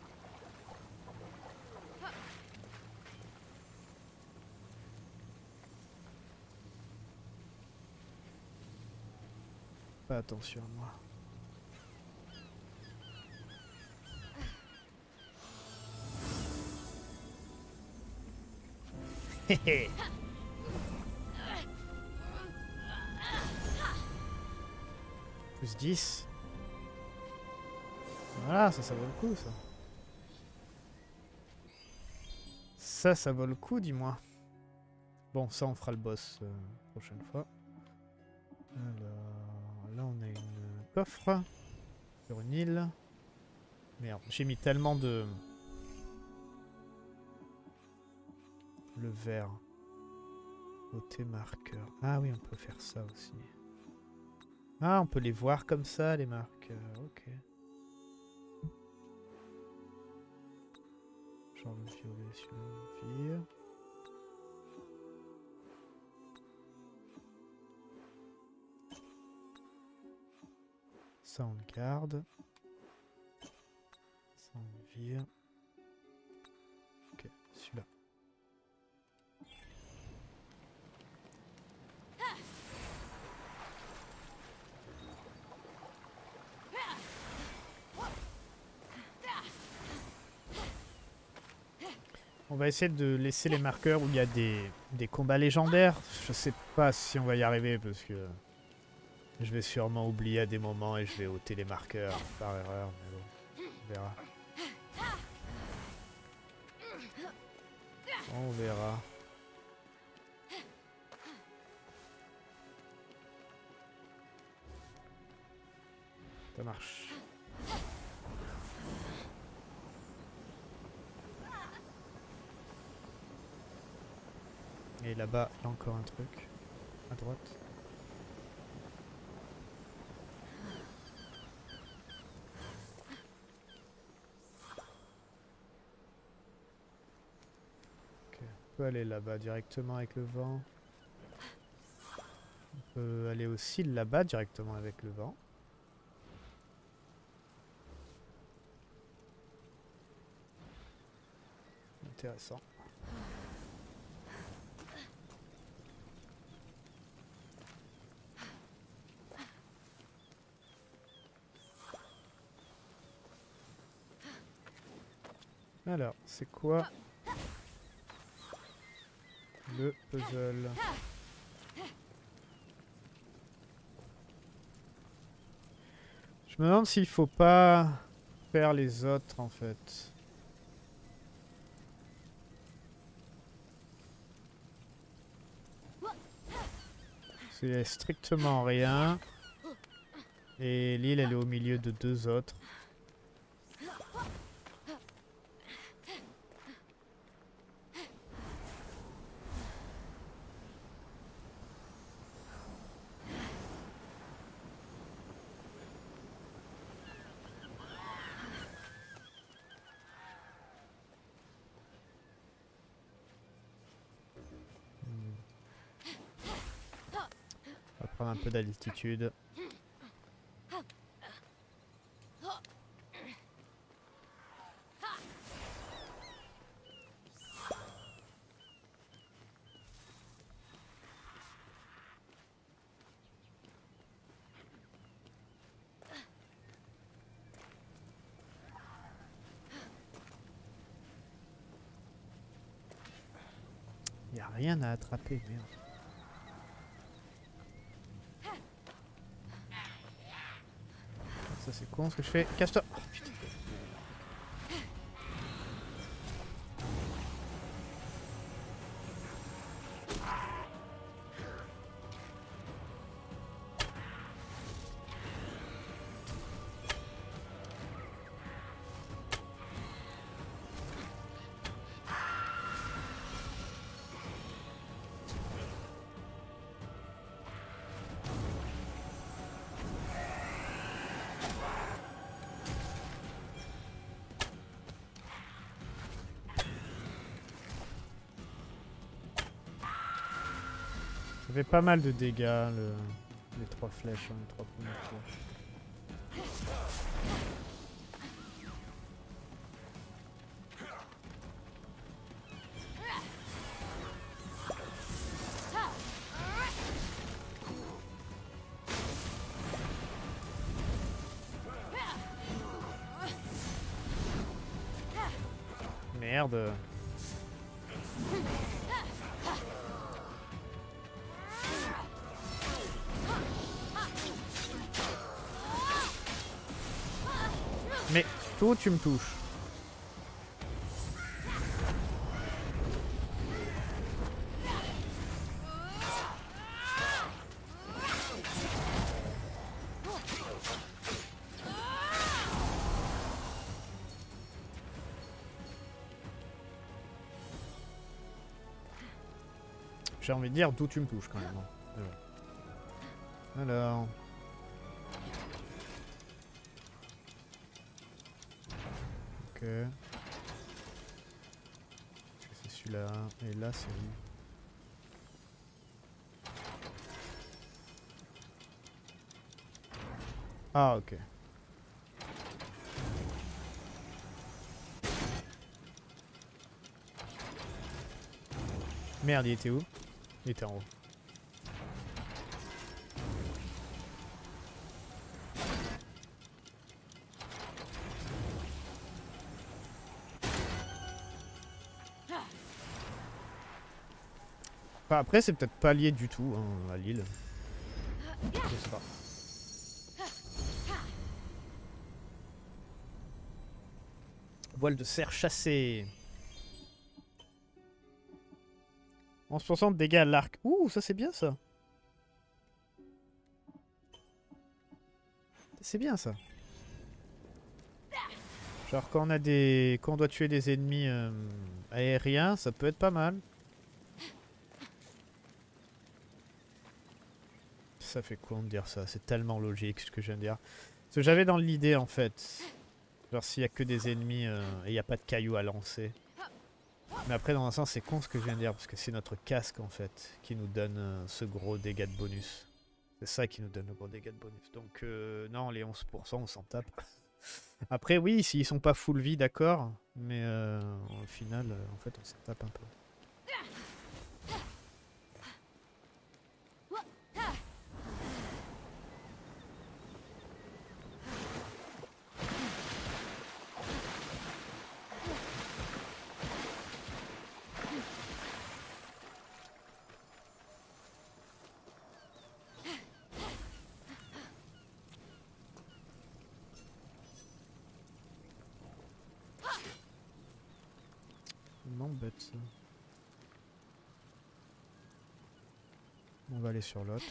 Fais attention à moi. Plus 10. Voilà, ça, ça vaut le coup, ça. Ça, ça vaut le coup, dis-moi. Bon, ça, on fera le boss euh, prochaine fois. Alors, là, on a une coffre sur une île. Merde, j'ai mis tellement de... Le vert. Côté marqueur. Ah oui, on peut faire ça aussi. Ah, on peut les voir comme ça, les marqueurs. Ok. Genre le violet, celui-là, on vire. Ça, on le garde. Ça, on le vire. On va essayer de laisser les marqueurs où il y a des, combats légendaires. Je sais pas si on va y arriver parce que je vais sûrement oublier à des moments et je vais ôter les marqueurs par erreur. Mais bon, on verra. On verra. Ça marche. Et là-bas, il y a encore un truc. À droite. Ok, on peut aller là-bas directement avec le vent. On peut aller aussi là-bas directement avec le vent. Intéressant. Alors, c'est quoi le puzzle Je me demande s'il faut pas faire les autres en fait. C'est strictement rien. Et l'île elle est au milieu de deux autres. Peu d'altitude. Y a rien à attraper, merde. C'est con ce que je fais. Cache-toi fait pas mal de dégâts, le... les trois flèches, hein, les trois flèches. tu me touches. J'ai envie de dire d'où tu me touches quand même. Hein, Alors. C'est celui-là. Et là, c'est lui. Ah, ok. Merde, il était où? Il était en haut. Après, c'est peut-être pas lié du tout hein, à l'île. Je. Voile de cerf chassé. 11% de dégâts à l'arc. Ouh, ça c'est bien ça. C'est bien ça. Genre quand on a des, quand on doit tuer des ennemis euh, aériens, ça peut être pas mal. Ça fait quoi de dire ça C'est tellement logique ce que je viens de dire. Ce que j'avais dans l'idée en fait. Genre s'il y a que des ennemis euh, et il n'y a pas de cailloux à lancer. Mais après dans un sens c'est con ce que je viens de dire parce que c'est notre casque en fait qui nous donne euh, ce gros dégât de bonus. C'est ça qui nous donne le gros dégât de bonus. Donc euh, non les 11% on s'en tape. Après oui s'ils sont pas full vie d'accord. Mais au final en fait on s'en tape un peu. Ça m'embête ça. On va aller sur l'autre.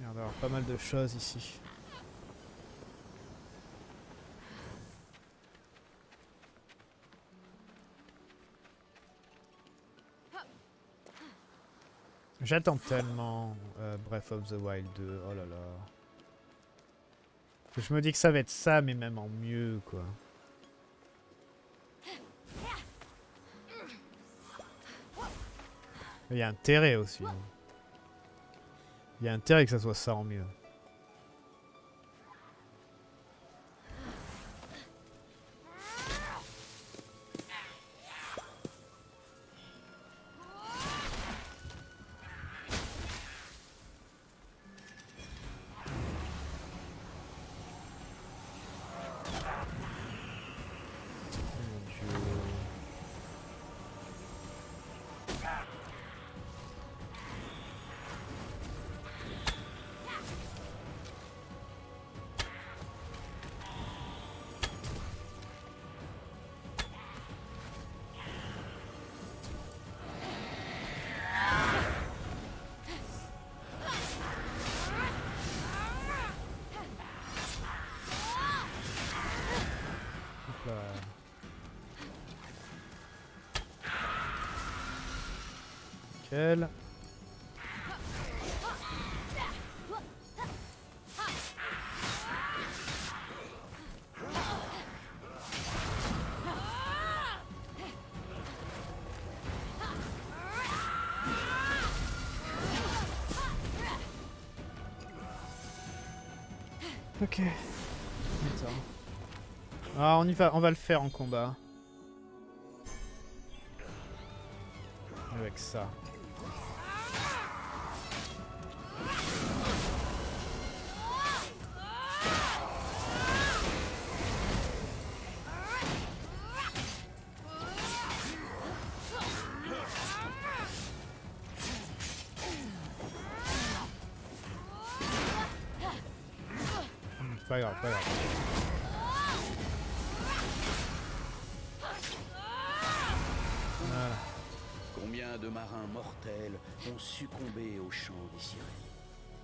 Il pas mal de choses ici. J'attends tellement Breath of the Wild 2, oh là là. Je me dis que ça va être ça, mais même en mieux, quoi. Il y a intérêt aussi. hein. Il y a intérêt que ça soit ça en mieux. Ok. Attends. Ah, on y va, on va le faire en combat. Avec ça.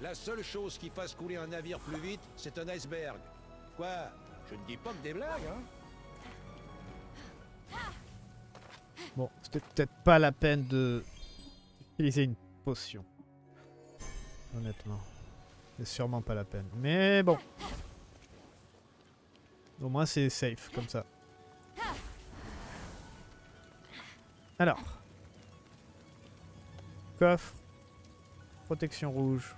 La seule chose qui fasse couler un navire plus vite, c'est un iceberg. Quoi? Je ne dis pas que des blagues, hein Bon, c'était peut-être pas la peine de utiliser une potion. Honnêtement. C'est sûrement pas la peine. Mais bon. Au moins c'est safe comme ça. Alors. Coffre. Protection rouge.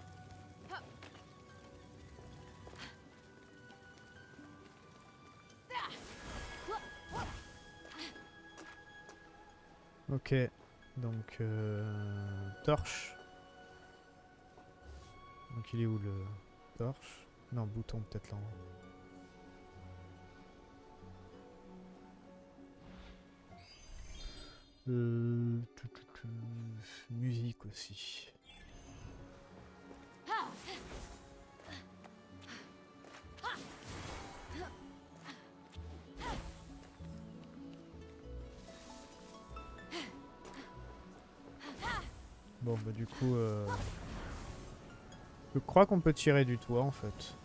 Ok, donc euh, torche. Donc il est où le torche? Non, bouton peut-être là. Euh, musique aussi. Bon bah du coup euh... Je crois qu'on peut tirer du toit en fait.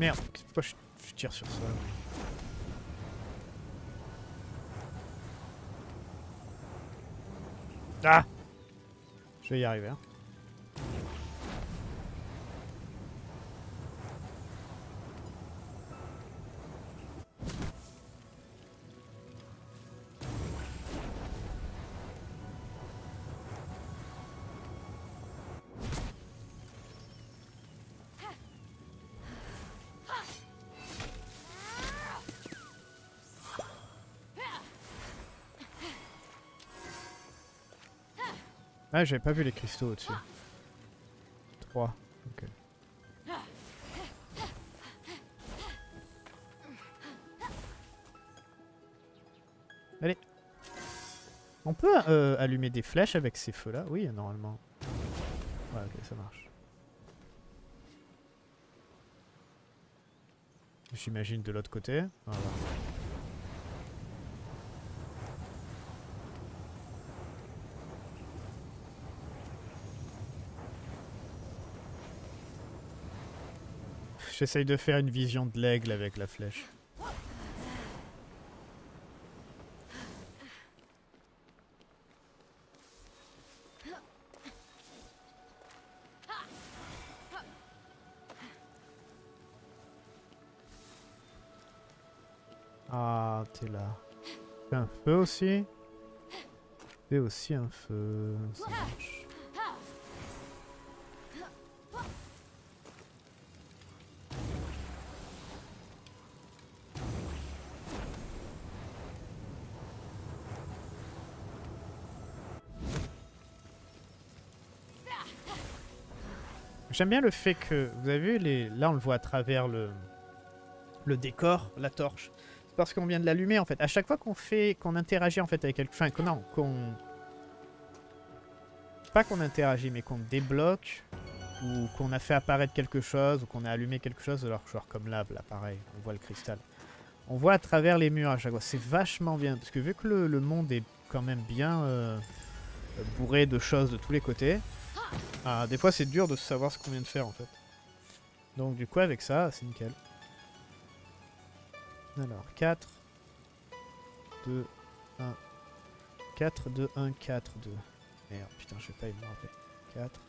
Merde, pourquoi je, je tire sur ça Ah Je vais y arriver. Hein. Ah, j'avais pas vu les cristaux au-dessus. 3. Ok. Allez. On peut euh, allumer des flèches avec ces feux-là? Oui, normalement. Ouais, ok, ça marche. J'imagine de l'autre côté. Voilà. J'essaye de faire une vision de l'aigle avec la flèche. Ah, t'es là. Un feu aussi Fais aussi un feu. J'aime bien le fait que, vous avez vu, les... là on le voit à travers le, décor, la torche. C'est parce qu'on vient de l'allumer en fait. À chaque fois qu'on fait, qu'on interagit en fait avec quelque, enfin que non, qu'on, pas qu'on interagit, mais qu'on débloque ou qu'on a fait apparaître quelque chose ou qu'on a allumé quelque chose, alors genre comme là, là pareil, on voit le cristal. On voit à travers les murs à chaque fois. C'est vachement bien parce que vu que le, le monde est quand même bien euh, bourré de choses de tous les côtés. Ah, des fois c'est dur de savoir ce qu'on vient de faire en fait. Donc du coup avec ça, c'est nickel. Alors 4, 2, 1, 4, 2, 1, 4, 2. Merde, putain, je vais pas y me rappeler. 4,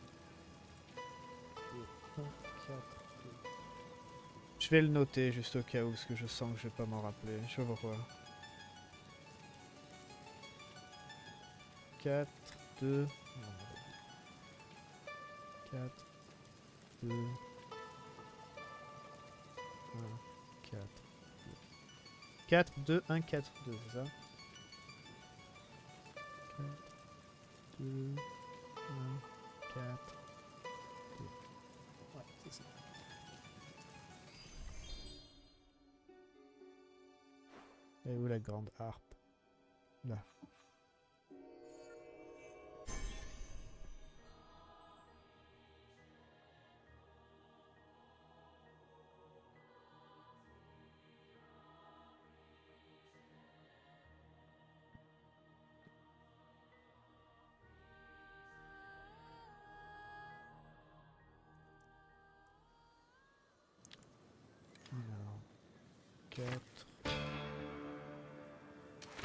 2, 1, 4, 2. Je vais le noter juste au cas où, parce que je sens que je vais pas m'en rappeler. Je vais voir. 4, 2, 4, 2, 1, 4, 2. 4, 2, 1, 4, 2, c'est ça 4, 2, 1, 4, 2. Ouais, c'est ça. Et où la grande harpe? Là.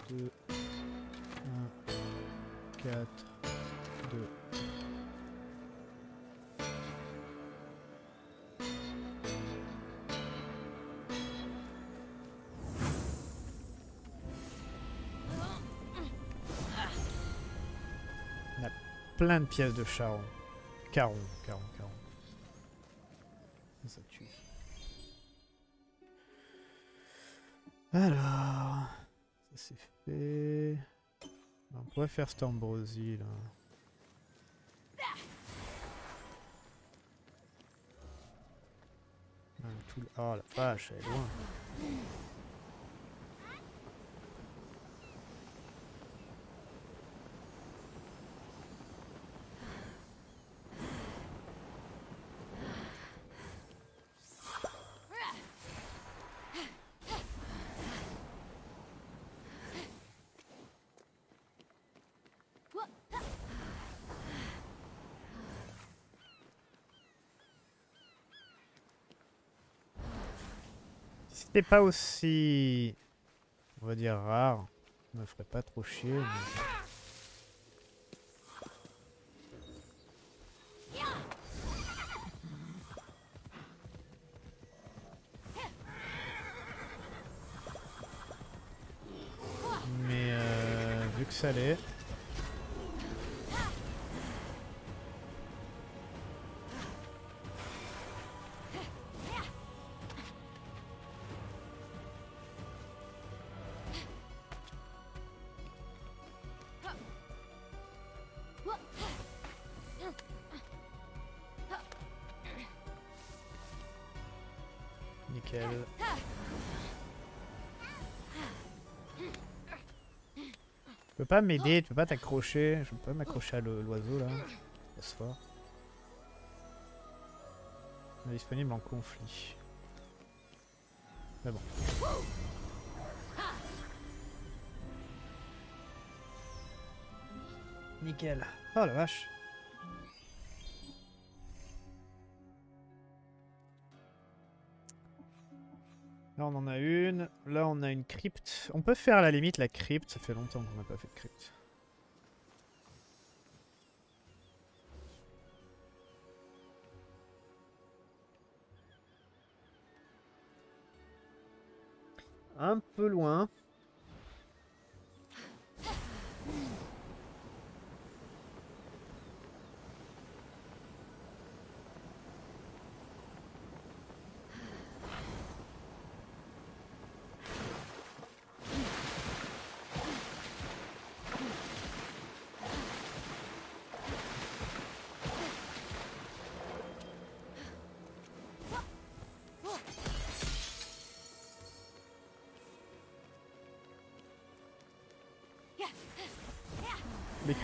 2, 1, 4, 2. On a plein de pièces de charron. Caron, caron, caron. Ça, tue. Alors, On pourrait faire Stormbrosi là. Ah, tout Oh la vache, elle est loin. Pas aussi, on va dire rare, me ferait pas trop chier. Mais pas m'aider, tu peux pas t'accrocher. Je peux pas m'accrocher à l'o- l'oiseau là. Passe fort. On est disponible en conflit. Mais bon. Nickel. Oh la vache. Là on en a une, là on a une crypte. On peut faire à la limite la crypte, ça fait longtemps qu'on n'a pas fait de crypte. Un peu loin.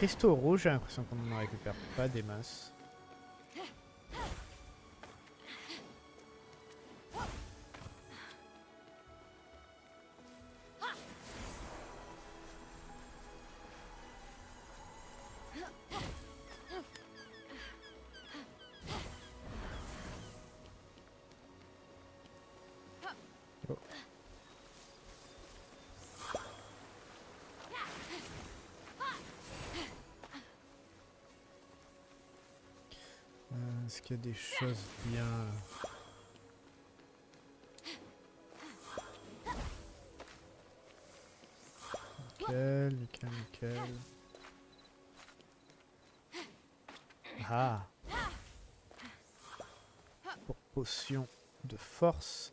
Cristaux rouges, j'ai l'impression qu'on n'en récupère pas des masses. Qu'il y a des choses bien... Nickel, nickel, nickel. Ah Pour potion de force.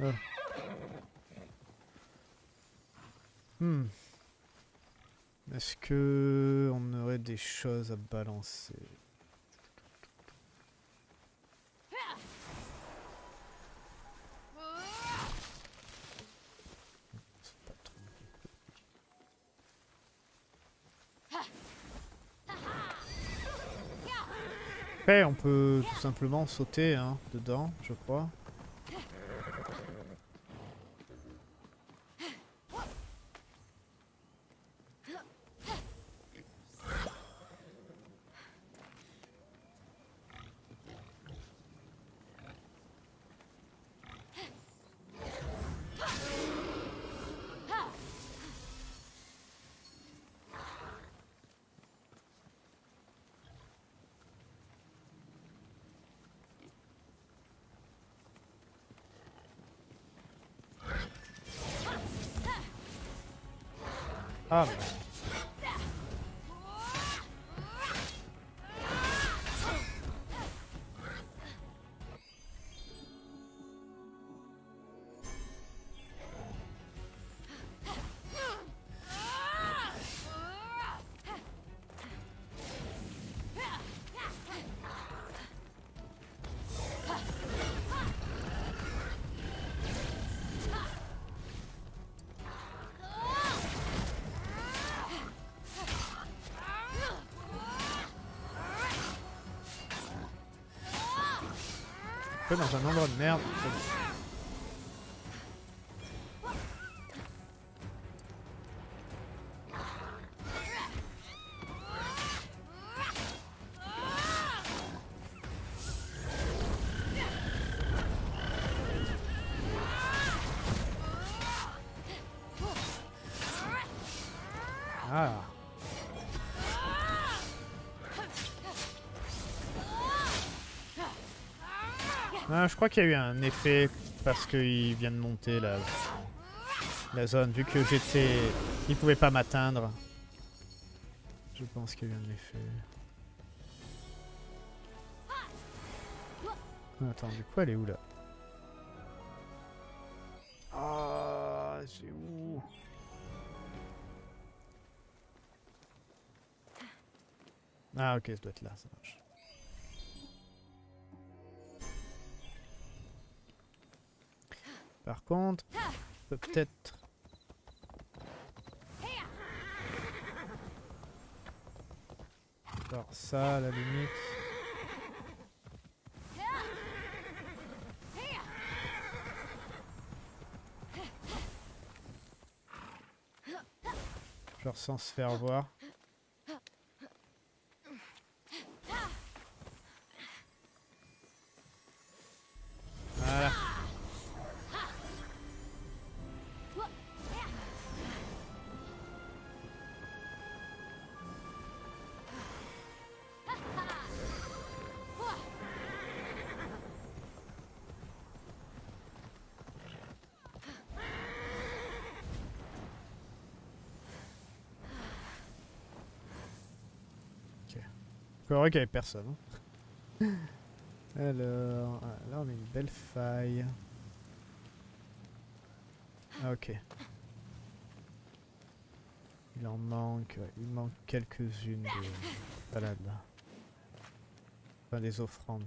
Ah. Hmm. Est-ce que on aurait des choses à balancer on peut tout simplement sauter hein, dedans, je crois. Ah, un peu dans un Ah, je crois qu'il y a eu un effet parce qu'il vient de monter la, la zone. Vu que j'étais... Il pouvait pas m'atteindre. Je pense qu'il y a eu un effet. Ah, Attends, du coup elle est où là? Ah, c'est où? Ah ok, ça doit être là, ça marche. Par contre, je peut-être... Faire ça la limite. Genre sans se faire voir. Croyais qu'il n'y avait personne. Alors, là on a une belle faille. Ah ok. Il en manque, il manque quelques-unes de balades. Enfin des offrandes.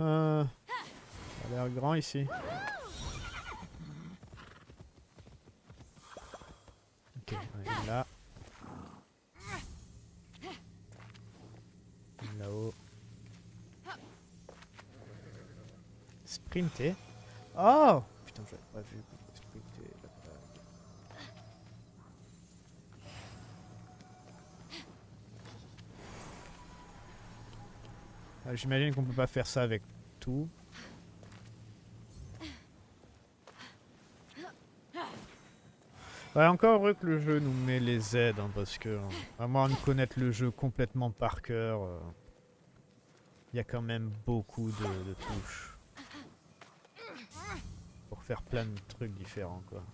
Euh, ici. Ok, est là. Là-haut. Sprinter. Oh Putain, j'avais pas vu sprinter. Ah, J'imagine qu'on peut pas faire ça avec tout. Ouais, encore heureux que le jeu nous met les aides, hein, parce que, euh, à moins de connaître le jeu complètement par cœur, euh, il y a quand même beaucoup de, touches. Pour faire plein de trucs différents, quoi.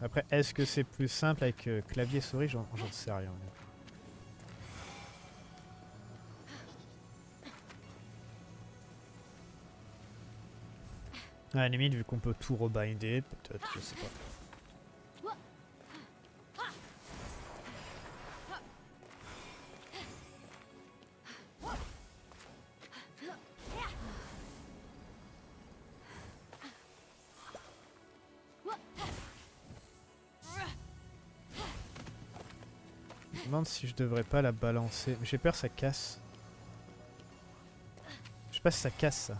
Après, est-ce que c'est plus simple avec euh, clavier souris J'en sais rien. À la limite, vu qu'on peut tout rebinder, peut-être, je sais pas. Je me demande si je devrais pas la balancer. J'ai peur que ça casse. Je sais pas si ça casse ça.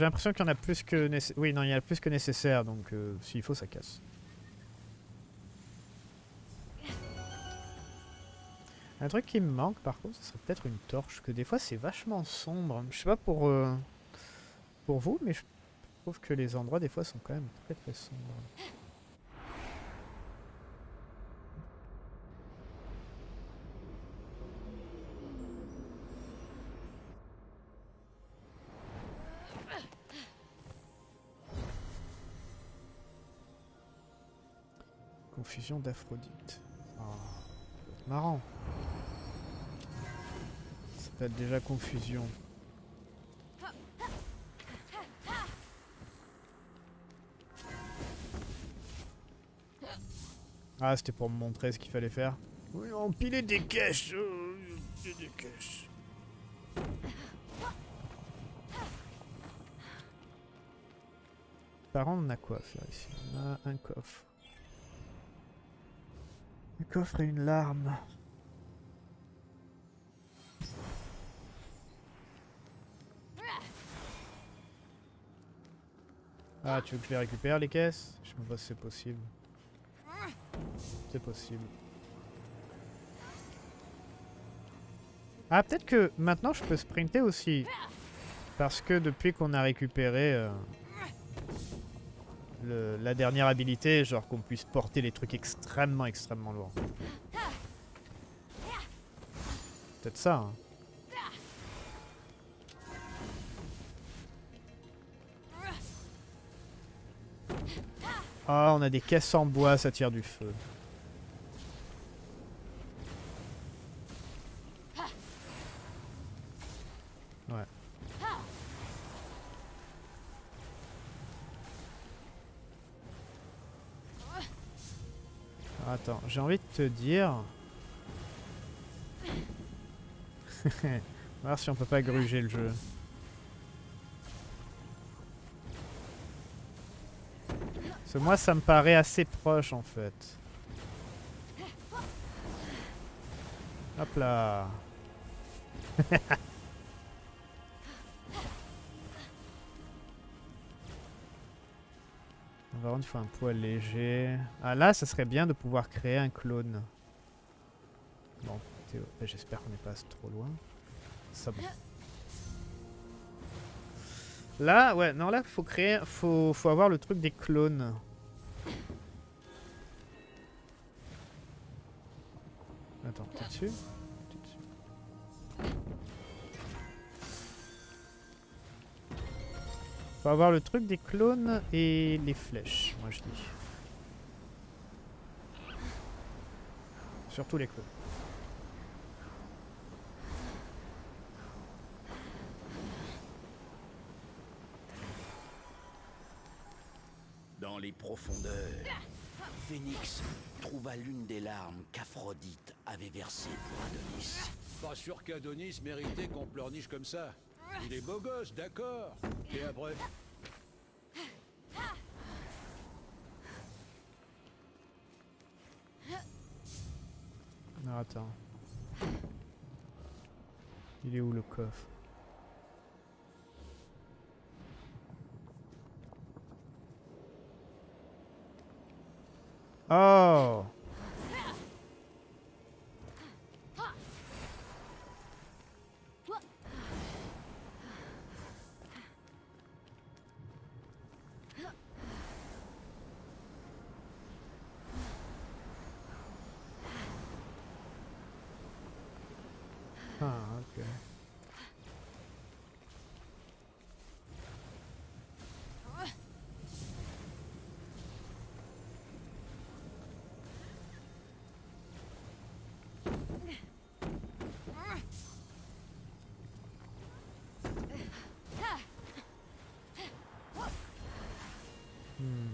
J'ai l'impression qu'il y en a plus que nécessaire. Oui, non, il y en a plus que nécessaire, donc euh, s'il faut, ça casse. Un truc qui me manque par contre, ce serait peut-être une torche, que des fois c'est vachement sombre. Je sais pas pour, euh, pour vous, mais je trouve que les endroits des fois sont quand même très très sombres. Confusion d'Aphrodite. Ah, marrant. Ça s'appelle déjà confusion. Ah, c'était pour me montrer ce qu'il fallait faire. Oui, empiler des caches. empiler des caches. Par contre, on a quoi faire ici? On a un coffre. Coffre et une larme. Ah, tu veux que je les récupère les caisses? Je sais pas si c'est possible. C'est possible. Ah, peut-être que maintenant je peux sprinter aussi. Parce que depuis qu'on a récupéré euh, le- la dernière habilité, genre qu'on puisse porter les trucs extrêmement, extrêmement lourds. Peut-être ça, hein. Ah, on a des caisses en bois, ça tire du feu. J'ai envie de te dire... Voir si on peut pas gruger le jeu. Parce que moi, ça me paraît assez proche, en fait. Hop là. il faut un poids léger. Ah là, ça serait bien de pouvoir créer un clone. Bon, bah, j'espère qu'on n'est pas trop loin. Ça. Là, ouais, non, là, faut créer, faut, faut avoir le truc des clones. Attends, T'es dessus? Faut avoir le truc des clones et les flèches, moi je dis. Surtout les clones. Dans les profondeurs, Phénix trouva l'une des larmes qu'Aphrodite avait versées pour Adonis. Pas sûr qu'Adonis méritait qu'on pleurniche comme ça. Il est beau gosse, d'accord. Et après Non, attends. Il est où le coffre? Oh Hmm.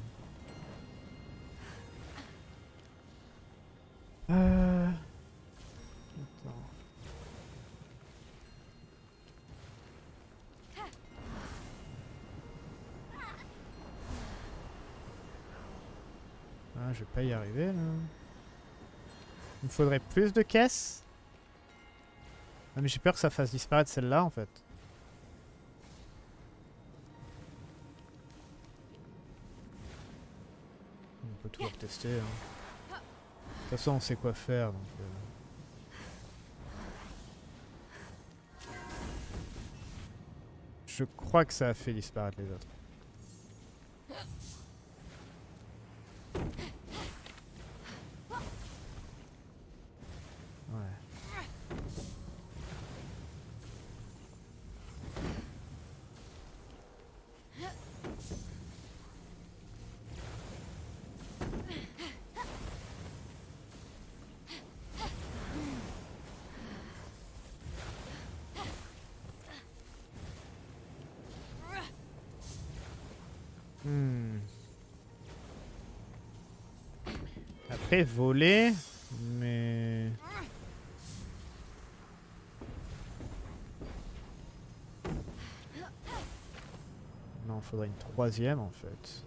Euh... Ah, je vais pas y arriver là. Il me faudrait plus de caisses. Ah, mais j'ai peur que ça fasse disparaître celle-là en fait. On peut toujours tester. Hein. De toute façon, on sait quoi faire. Donc. Euh. Je crois que ça a fait disparaître les autres. Voler, mais... Non, faudrait une troisième en fait.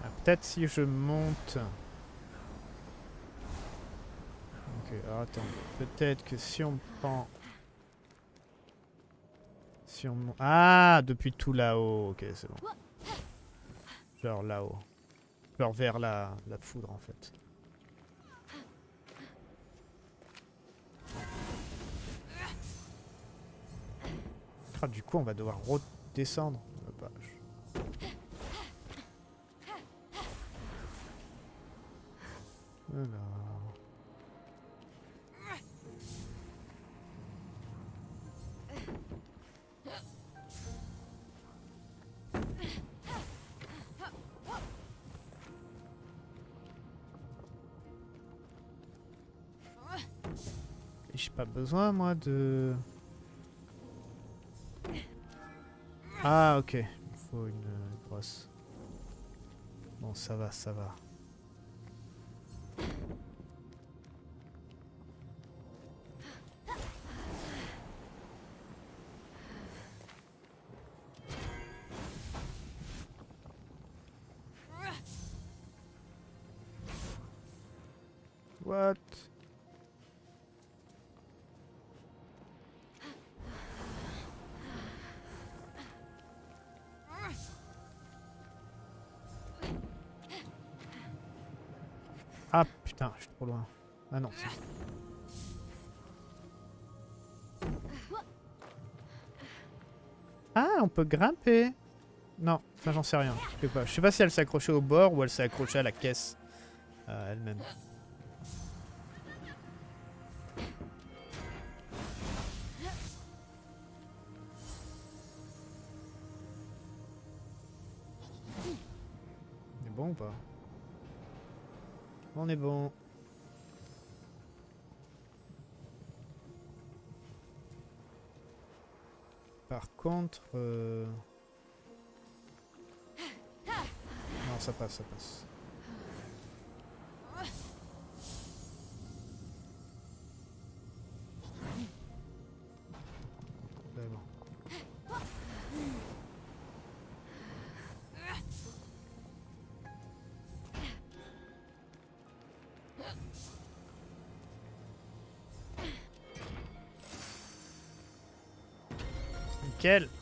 Ah, Peut-être si je monte. Ok, attends. Peut-être que si on prend. Si on. Ah, depuis tout là-haut. Ok, c'est bon. Genre là-haut. Genre vers la, la foudre en fait. Ah, du coup, on va devoir redescendre besoin moi de... Ah ok, il faut une brosse. Bon ça va, ça va. Putain, je suis trop loin. Ah non. Ah, on peut grimper. Non, enfin j'en sais rien. Je sais pas. Si elle s'est accrochée au bord ou elle s'est accrochée à la caisse euh, elle-même. On est bon. Par contre... euh, Non, ça passe, ça passe. Nickel.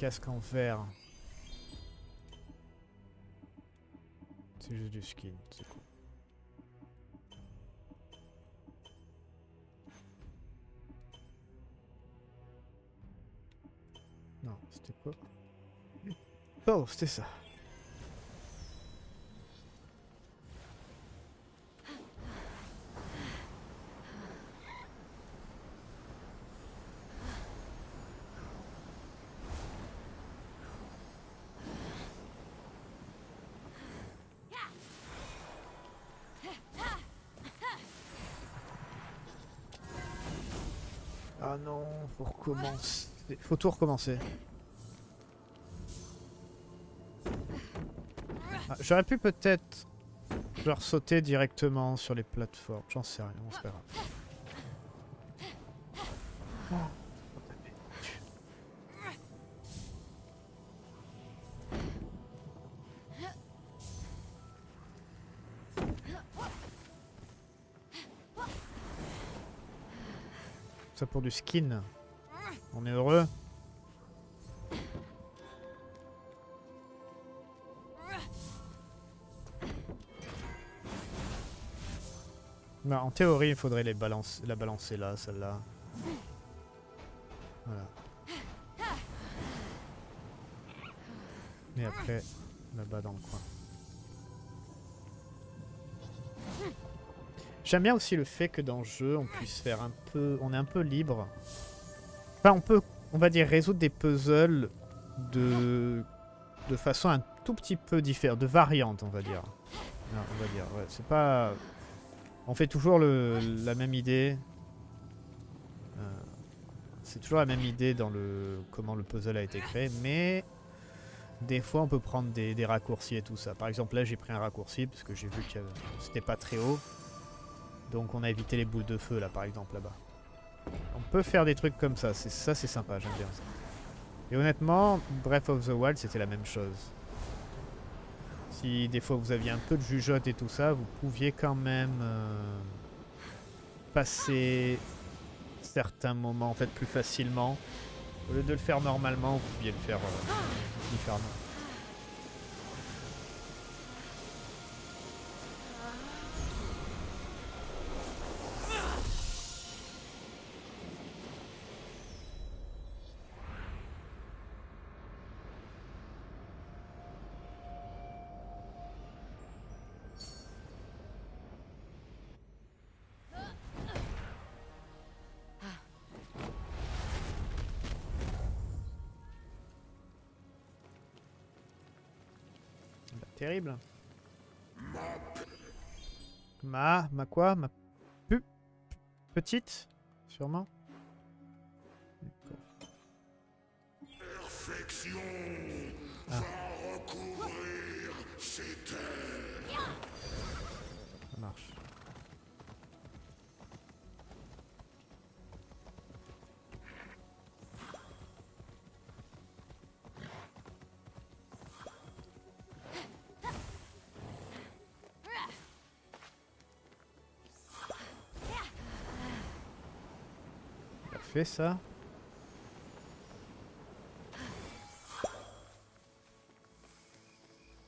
Casque en verre. C'est juste du skin. Non, c'était quoi? Oh, c'était ça. Recommencer. Faut tout recommencer. Ah, J'aurais pu peut-être genre sauter directement sur les plateformes. J'en sais rien, on se verra. Ça pour du skin. On est heureux. Bah, en théorie, il faudrait les la balancer là, celle-là. Voilà. Et après, là-bas dans le coin. J'aime bien aussi le fait que dans le jeu, on puisse faire un peu... On est un peu libre. On peut, on va dire, résoudre des puzzles de, de façon un tout petit peu différente, de variante, on va dire. On c'est pas... On fait toujours la même idée. Euh, c'est toujours la même idée dans le comment le puzzle a été créé, mais des fois on peut prendre des, des raccourcis et tout ça. Par exemple là j'ai pris un raccourci parce que j'ai vu que c'était pas très haut. Donc on a évité les boules de feu là par exemple là-bas. On peut faire des trucs comme ça, ça c'est sympa, j'aime bien ça. Et honnêtement, Breath of the Wild c'était la même chose. Si des fois vous aviez un peu de jugeote et tout ça, vous pouviez quand même euh, passer certains moments en fait plus facilement. Au lieu de le faire normalement, vous pouviez le faire euh, différemment. Ma, ma quoi? Ma pu petite Sûrement fait ça.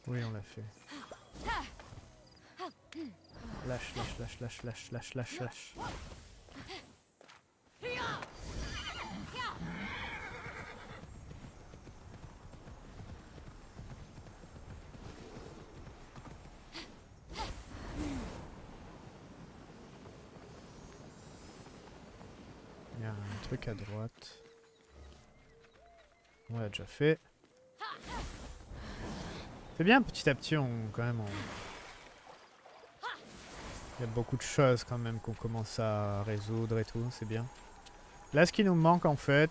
Oui, on l'a fait. Lâche, lâche, lâche, lâche, lâche, lâche, lâche, lâche. Il y a un truc à droite. On l'a fait. C'est bien, petit à petit, on quand même on... Il y a beaucoup de choses quand même qu'on commence à résoudre et tout, c'est bien. Là, ce qui nous manque en fait,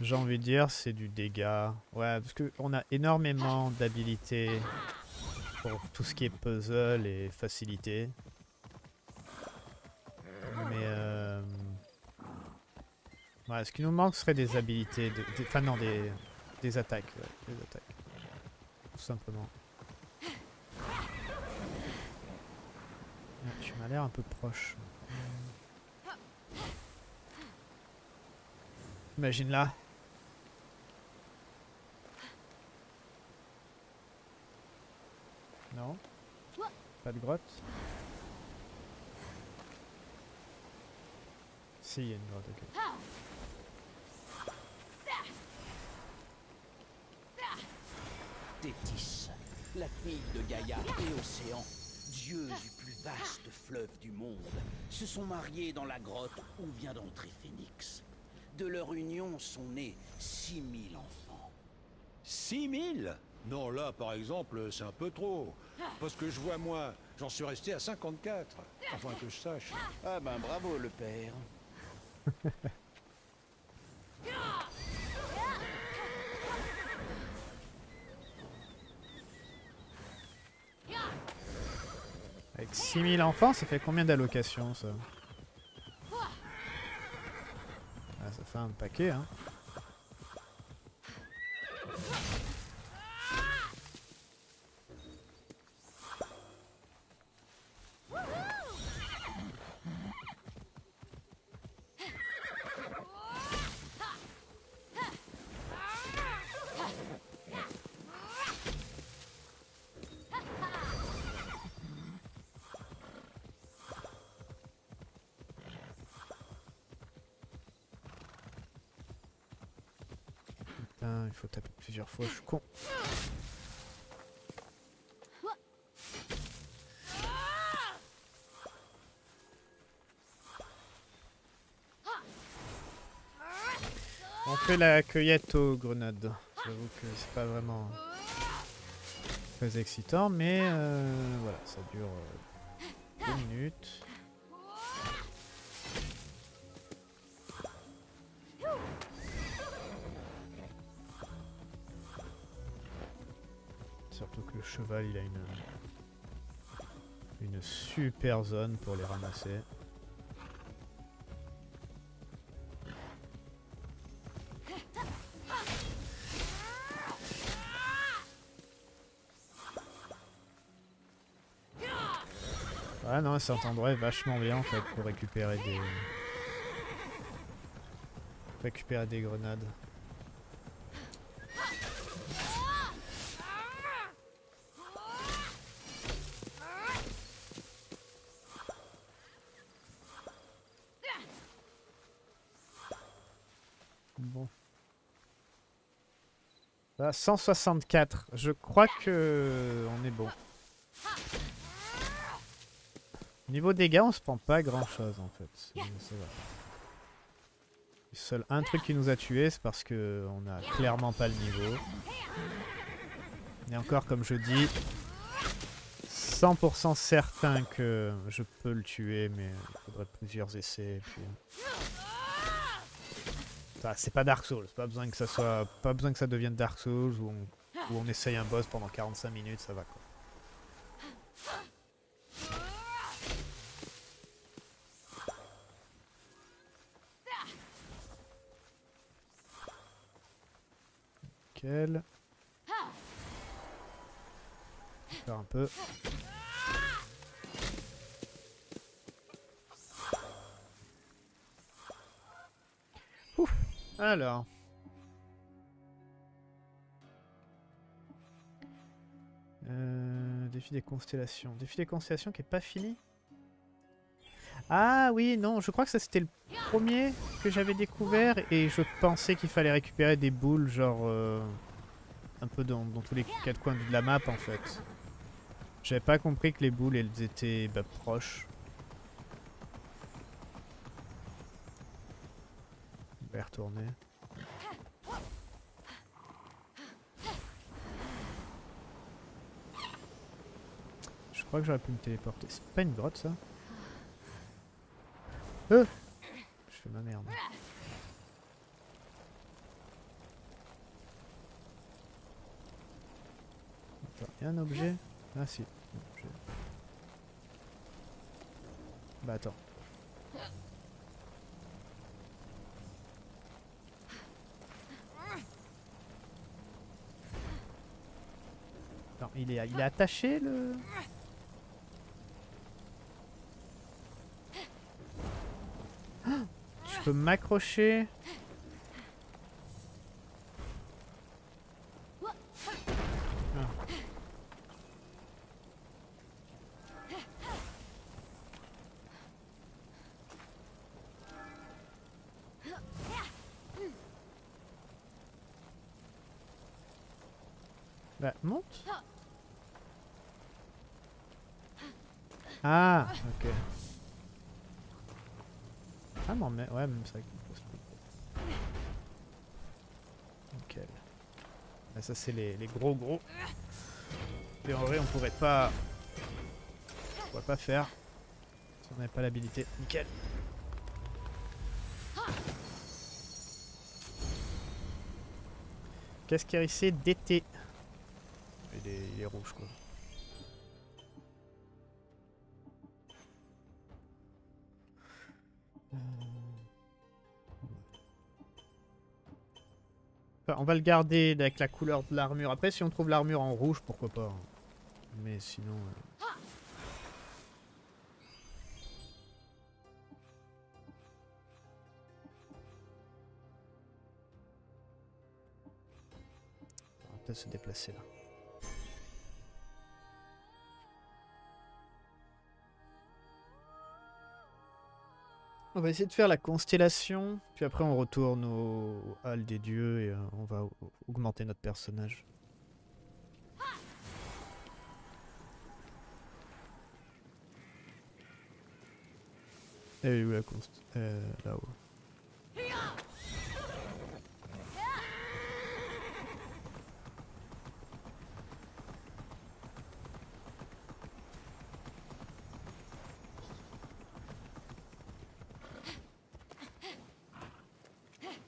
j'ai envie de dire, c'est du dégât. Ouais, parce qu'on a énormément d'habilités pour tout ce qui est puzzle et facilité. Mais euh... ce qui nous manque serait des habilités, de- des- enfin non, des, attaques, des attaques. Tout simplement. Tu m'as l'air un peu proche. Imagine là. Non Pas de grotte Si, il y a une grotte, ok. Tétis, la fille de Gaïa et Océan, dieu du plus vaste fleuve du monde, se sont mariés dans la grotte où vient d'entrer Phénix. De leur union sont nés 6000 enfants. 6000 Non, là, par exemple, c'est un peu trop. Parce que je vois, moi, j'en suis resté à 54. Enfin, que je sache. Ah ben bravo le père. Avec 6000 enfants, ça fait combien d'allocations ça? Ah, Ça fait un paquet, hein. Putain, il faut taper fois, je suis con. On fait la cueillette aux grenades. J'avoue que c'est pas vraiment très excitant, mais euh, voilà, ça dure euh, deux minutes. Il a une super zone pour les ramasser. Ah non, ça entendrait vachement bien en fait pour récupérer des... Récupérer des grenades. Bon. Ah, 164. Je crois que on est bon. Niveau dégâts, on se prend pas grand chose en fait. Seul un truc qui nous a tué, c'est parce que on a clairement pas le niveau. Et encore, comme je dis, 100% certain que je peux le tuer, mais il faudrait plusieurs essais. C'est pas Dark Souls, pas besoin que ça soit, pas besoin que ça devienne Dark Souls où on, essaye un boss pendant 45 minutes, ça va quoi. Nickel. Faire un peu. Alors. Euh, défi des constellations. Défi des constellations qui est pas fini Ah oui, non, je crois que ça c'était le premier que j'avais découvert et je pensais qu'il fallait récupérer des boules genre euh, un peu dans, tous les quatre coins de la map en fait. J'avais pas compris que les boules elles étaient bah, proches. Retourner. Je crois que j'aurais pu me téléporter. C'est pas une grotte ça Euh Je fais ma merde. Un objet Ah si. Bah attends. Il est, il est attaché le... Ah, Je peux m'accrocher Ouais, même ça compose plus. Nickel. Là, ça, c'est les, les, gros gros. Et en vrai, on pourrait pas. On pourrait pas faire. Si on n'avait pas l'habilité. Nickel. Qu'est-ce qu'il y a ici? DT il il est rouge quoi. On va le garder avec la couleur de l'armure. Après, si on trouve l'armure en rouge, pourquoi pas. hein. Mais sinon... euh, On va peut-être se déplacer là. On va essayer de faire la constellation, puis après on retourne au hall des dieux et euh, on va au- augmenter notre personnage. Elle est où la const... euh, Là-haut.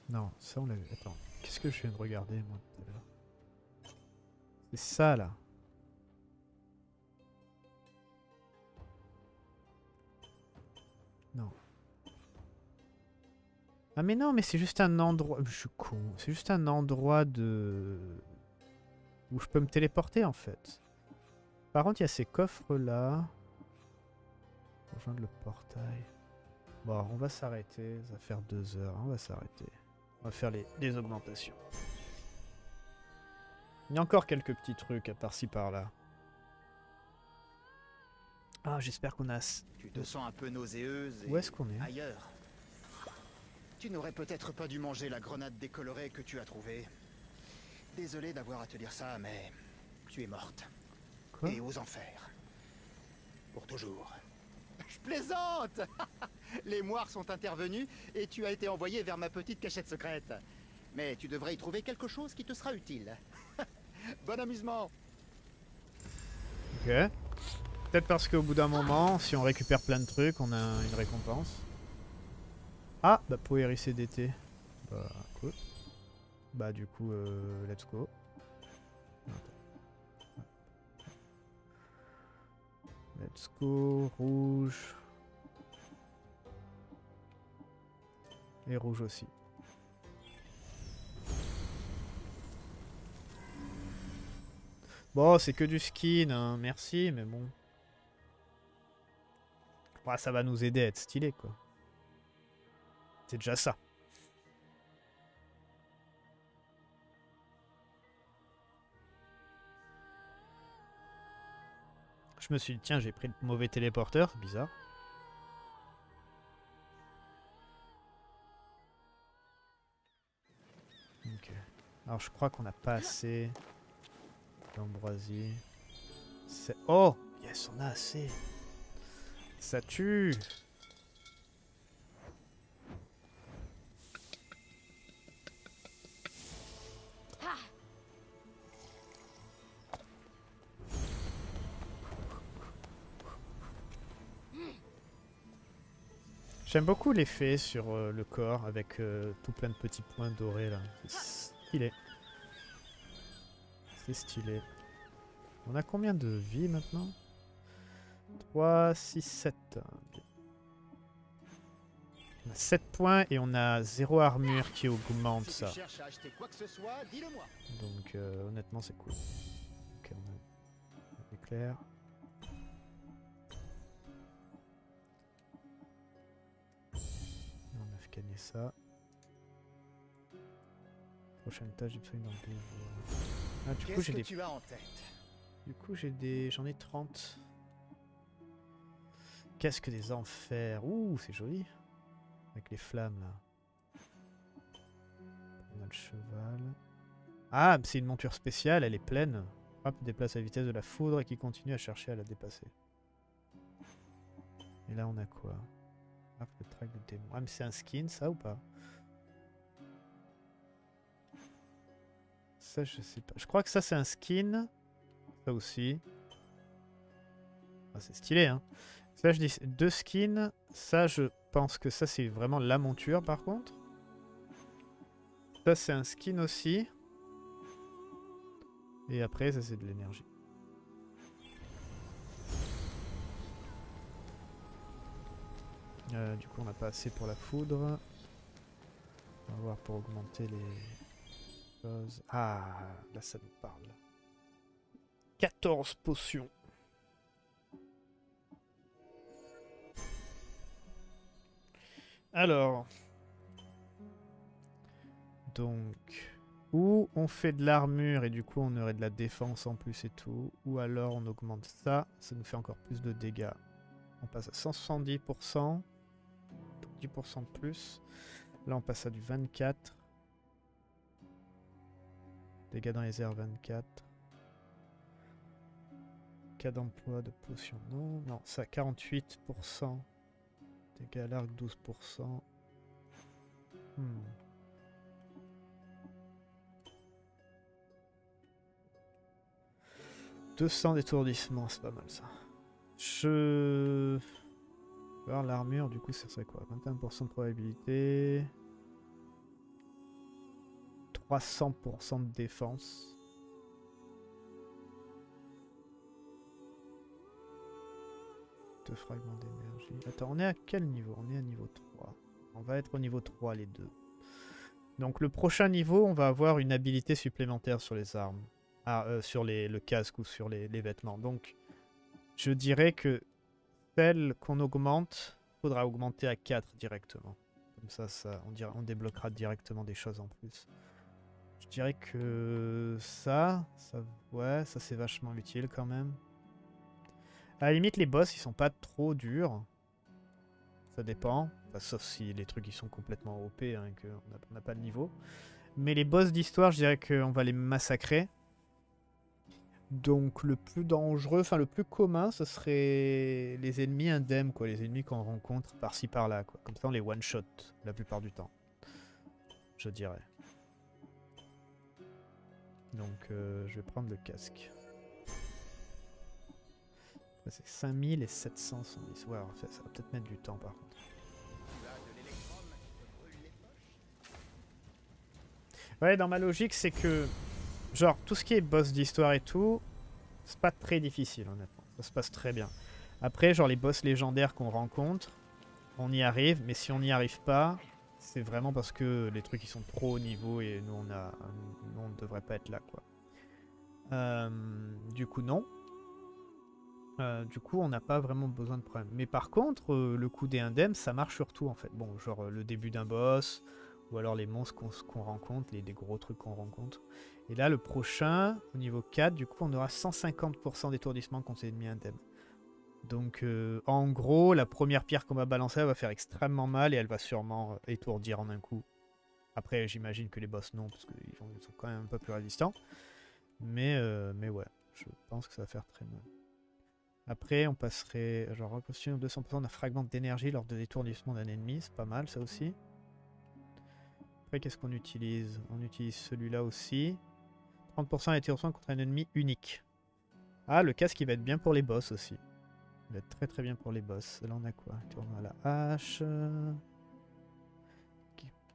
Non, ça on l'a vu. Attends, qu'est-ce que je viens de regarder moi tout à l'heure C'est ça là. Non. Ah mais non, mais c'est juste un endroit... Je suis con. C'est juste un endroit de... Où je peux me téléporter en fait. Par contre, il y a ces coffres là. Rejoindre le portail. Bon, on va s'arrêter. Ça va faire deux heures. On va s'arrêter. On va faire les, les augmentations. Il y a encore quelques petits trucs à par-ci par-là. Ah, j'espère qu'on a... Tu te sens un peu nauséeuse et Où est-ce qu'on est? ailleurs. Tu n'aurais peut-être pas dû manger la grenade décolorée que tu as trouvée. Désolé d'avoir à te dire ça, mais tu es morte. Quoi? Et aux enfers. Pour toujours. Je plaisante Les moires sont intervenus et tu as été envoyé vers ma petite cachette secrète. Mais tu devrais y trouver quelque chose qui te sera utile. bon amusement Ok. Peut-être parce qu'au bout d'un moment, si on récupère plein de trucs, on a une récompense. Ah, bah peau hérissée d'été. Bah, cool. Bah, du coup, euh, let's go. Let's go, rouge. Et rouge aussi. Bon, c'est que du skin, hein. merci, mais bon. Ouais, ça va nous aider à être stylé, quoi. C'est déjà ça. Je me suis dit, tiens, j'ai pris le mauvais téléporteur, bizarre. Alors je crois qu'on n'a pas assez d'ambroisie. Oh Yes, on a assez. Ça tue J'aime beaucoup l'effet sur euh, le corps avec euh, tout plein de petits points dorés là. C'est stylé. C'est stylé. On a combien de vie maintenant? 3, 6, 7. On a 7 points et on a 0 armure qui augmente ça. Donc euh, honnêtement c'est cool. Ok, on a l'éclair. On a gagner ça. Prochaine tâche, j'ai besoin d'un dévoi. Ah du coup Qu'est-ce j'ai que des tu as en tête du coup, j'ai des. J'en ai 30. Casque des enfers. Ouh, c'est joli. Avec les flammes là. On a le cheval. Ah, c'est une monture spéciale, elle est pleine. Hop, déplace à la vitesse de la foudre et qui continue à chercher à la dépasser. Et là, on a quoi? Arc de traque de démon. Ah, mais c'est un skin, ça ou pas? Ça, je sais pas. Je crois que ça, c'est un skin. Ça aussi. Ah, c'est stylé, hein. Ça, je dis deux skins. Ça, je pense que ça, c'est vraiment la monture, par contre. Ça, c'est un skin aussi. Et après, ça c'est de l'énergie. Euh, du coup, on n'a pas assez pour la foudre. On va voir pour augmenter les Ah, là ça nous parle. 14 potions. Alors. Donc. Ou on fait de l'armure et du coup on aurait de la défense en plus et tout. Ou alors on augmente ça, ça nous fait encore plus de dégâts. On passe à 170%. 10% de plus. Là on passe à du 24. Dégâts dans les airs 24. Cas d'emploi de potion, non. Non, ça 48%. Dégâts à l'arc 12%. Hmm. « 200 d'étourdissement, c'est pas mal ça. Je... voir l'armure, du coup, ça serait quoi? 21% de probabilité. 300% de défense. Deux fragments d'énergie. Attends, on est à quel niveau? On est à niveau 3. On va être au niveau 3 les deux. Donc le prochain niveau, on va avoir une habilité supplémentaire sur les armes. Ah, euh, sur le casque ou sur les, vêtements. Donc je dirais que celle qu'on augmente, faudra augmenter à 4 directement. Comme ça, ça on débloquera directement des choses en plus. Je dirais que ça, ouais, ça c'est vachement utile quand même. À la limite, les boss, ils sont pas trop durs. Ça dépend. Sauf si les trucs, ils sont complètement OP, hein, qu'on n'a pas de niveau. Mais les boss d'histoire, je dirais qu'on va les massacrer. Donc le plus dangereux, enfin le plus commun, ce serait les ennemis indemnes, quoi. Les ennemis qu'on rencontre par-ci par-là, quoi. Comme ça, on les one-shot la plupart du temps. Je dirais. Donc euh, je vais prendre le casque. C'est 5000 et 770. Ouais, ça, ça va peut-être mettre du temps par contre. Ouais, dans ma logique, c'est que... Genre, tout ce qui est boss d'histoire et tout, c'est pas très difficile, honnêtement. Ça se passe très bien. Après, genre, les boss légendaires qu'on rencontre, on y arrive, mais si on n'y arrive pas, c'est vraiment parce que les trucs, ils sont trop haut niveau et nous, on, a, nous, on ne devrait pas être là, quoi. Euh, du coup, non. Euh, du coup, on n'a pas vraiment besoin de problème. Mais par contre, euh, le coup des indemnes, ça marche surtout en fait. Bon, genre le début d'un boss, ou alors les monstres qu'on rencontre, les, les, gros trucs qu'on rencontre. Et là, le prochain, au niveau 4, du coup, on aura 150% d'étourdissement contre les ennemis indemnes. Donc, euh, en gros, la première pierre qu'on va balancer, elle va faire extrêmement mal et elle va sûrement étourdir en un coup. Après, j'imagine que les boss non, parce qu'ils sont quand même un peu plus résistants. Mais, euh, mais ouais, je pense que ça va faire très mal. Après, on passerait, genre, reconstruire 200% d'un fragment d'énergie lors de l'étourdissement d'un ennemi. C'est pas mal, ça aussi. Après, qu'est-ce qu'on utilise? On utilise celui-là aussi. 30% d'étourdissement contre un ennemi unique. Ah, le casque, il va être bien pour les boss aussi. Va être très très bien pour les boss. Là, on a quoi? Tourne à la hache.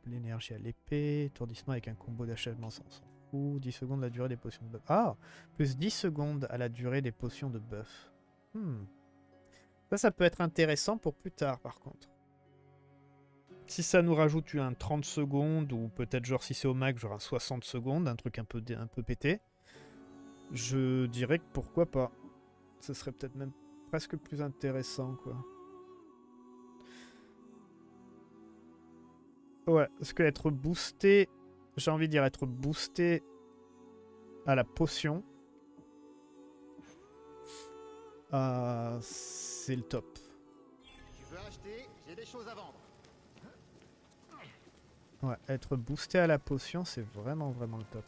L'énergie à l'épée. Étourdissement avec un combo d'achèvement sans s'en fout. 10 secondes la durée des potions de buff. Ah Plus 10 secondes à la durée des potions de buff. Hmm. Ça, ça peut être intéressant pour plus tard, par contre. Si ça nous rajoute un 30 secondes, ou peut-être genre si c'est au max, genre un 60 secondes, un truc un peu, un peu pété, je dirais que pourquoi pas. Ce serait peut-être même presque plus intéressant, quoi. Ouais, parce que être boosté, j'ai envie de dire être boosté à la potion, euh, c'est le top. Tu veux acheter J'ai des choses à vendre. Ouais, être boosté à la potion, c'est vraiment vraiment le top.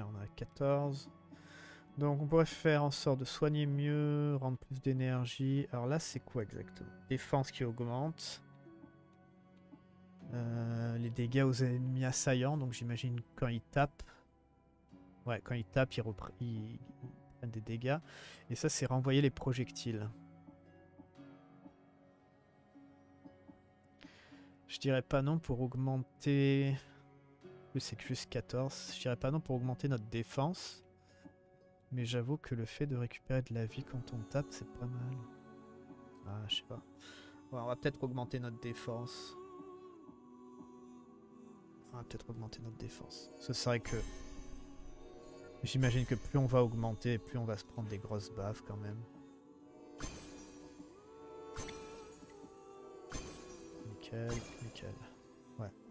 On a 14. Donc on pourrait faire en sorte de soigner mieux, rendre plus d'énergie. Alors là, c'est quoi exactement? Défense qui augmente. Euh, les dégâts aux ennemis assaillants, donc j'imagine quand ils tapent. Ouais, quand ils tapent, ils, ils... ils prennent des dégâts. Et ça, c'est renvoyer les projectiles. Je dirais pas non pour augmenter c'est que juste 14. Je dirais pas non pour augmenter notre défense. Mais j'avoue que le fait de récupérer de la vie quand on tape, c'est pas mal. Ah, je sais pas. On va peut-être augmenter notre défense. On va peut-être augmenter notre défense. Ce serait que... J'imagine que plus on va augmenter, plus on va se prendre des grosses baffes quand même. Nickel, nickel.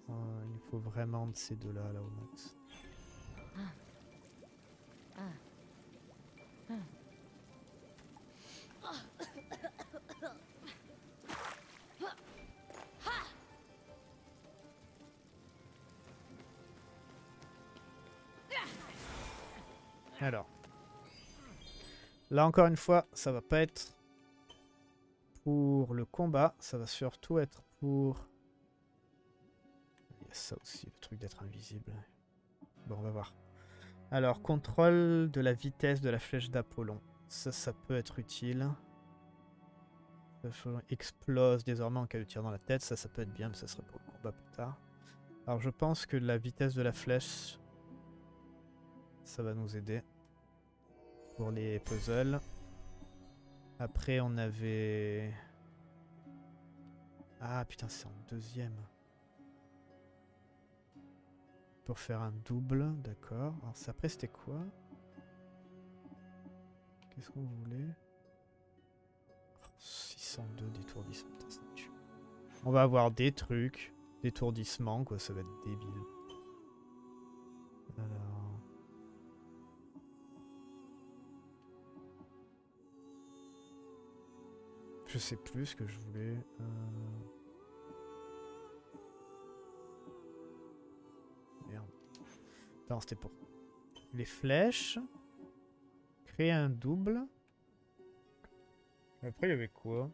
Euh, il faut vraiment de ces deux-là, là, au max. Alors. Là encore une fois, ça va pas être pour le combat, ça va surtout être pour... Y a ça aussi, le truc d'être invisible. Bon, on va voir. Alors, contrôle de la vitesse de la flèche d'Apollon. Ça, ça peut être utile. Explose désormais en cas de tir dans la tête. Ça, ça peut être bien, mais ça serait pour le combat plus tard. Alors, je pense que la vitesse de la flèche, ça va nous aider pour les puzzles. Après, on avait... Ah putain, c'est en deuxième. Pour faire un double, d'accord. Alors ça, après, c'était quoi? Qu'est-ce qu'on voulait? oh, 602 d'étourdissement. On va avoir des trucs, d'étourdissement, quoi, ça va être débile. Alors... Je sais plus ce que je voulais. euh. Non, c'était pour les flèches. Créer un double. Après, il y avait quoi?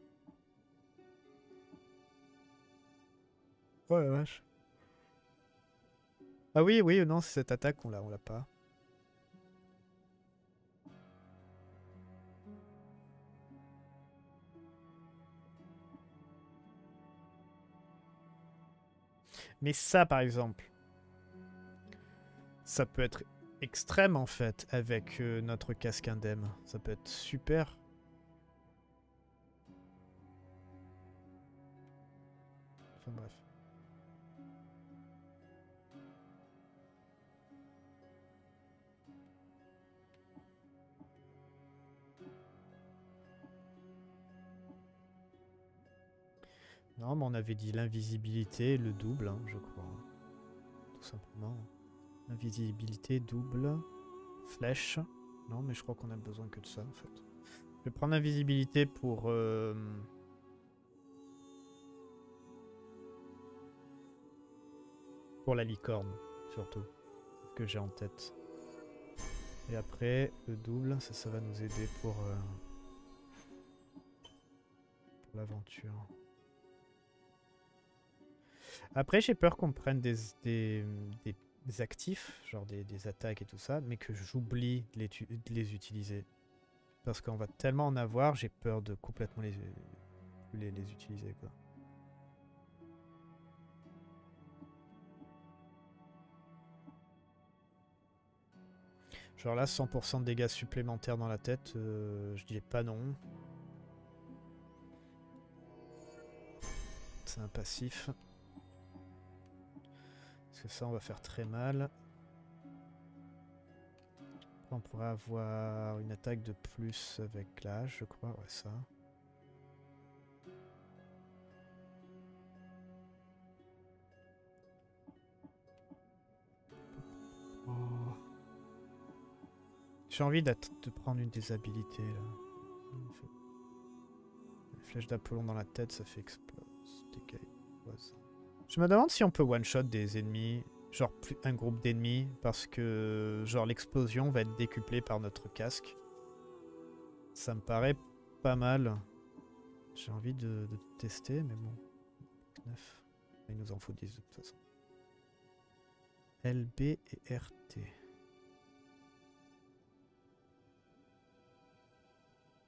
Oh la vache. Ah oui, oui, non, c'est cette attaque, on l'a, on l'a pas. Mais ça, par exemple, ça peut être extrême en fait avec euh, notre casque indemne. Ça peut être super. Enfin bref. Non, mais on avait dit l'invisibilité, le double, hein, je crois. Tout simplement. Invisibilité, double, flèche. Non, mais je crois qu'on a besoin que de ça, en fait. Je vais prendre l'invisibilité pour... euh, Pour la licorne, surtout. Que j'ai en tête. Et après, le double, ça, ça va nous aider pour... euh, Pour l'aventure. Après, j'ai peur qu'on prenne des, des, des- des actifs, genre des, des attaques et tout ça, mais que j'oublie de les, de les utiliser. Parce qu'on va tellement en avoir, j'ai peur de complètement les, les, les utiliser. Quoi. Genre là, 100% de dégâts supplémentaires dans la tête, euh, je dirais pas non. C'est un passif. Que ça, on va faire très mal. On pourrait avoir une attaque de plus avec l'âge, je crois. Ouais, ça. J'ai envie de prendre une des habilités là. La flèche d'Apollon dans la tête, ça fait explose. Dégâts poison. Je me demande si on peut one-shot des ennemis, genre un groupe d'ennemis, parce que genre l'explosion va être décuplée par notre casque. Ça me paraît pas mal. J'ai envie de, tester, mais bon. 9. Il nous en faut 10 de toute façon. LB et RT.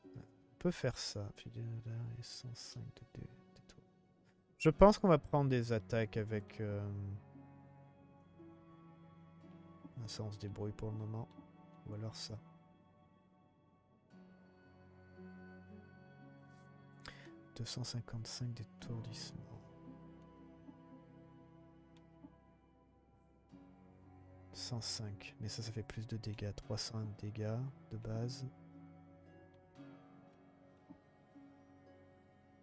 On peut faire ça. Fidèle et 105 de. Je pense qu'on va prendre des attaques avec... euh, Ah, Ça, on se débrouille pour le moment. Ou alors ça. « 255 d'étourdissement. 105, mais ça, ça fait plus de dégâts. 301 de dégâts de base.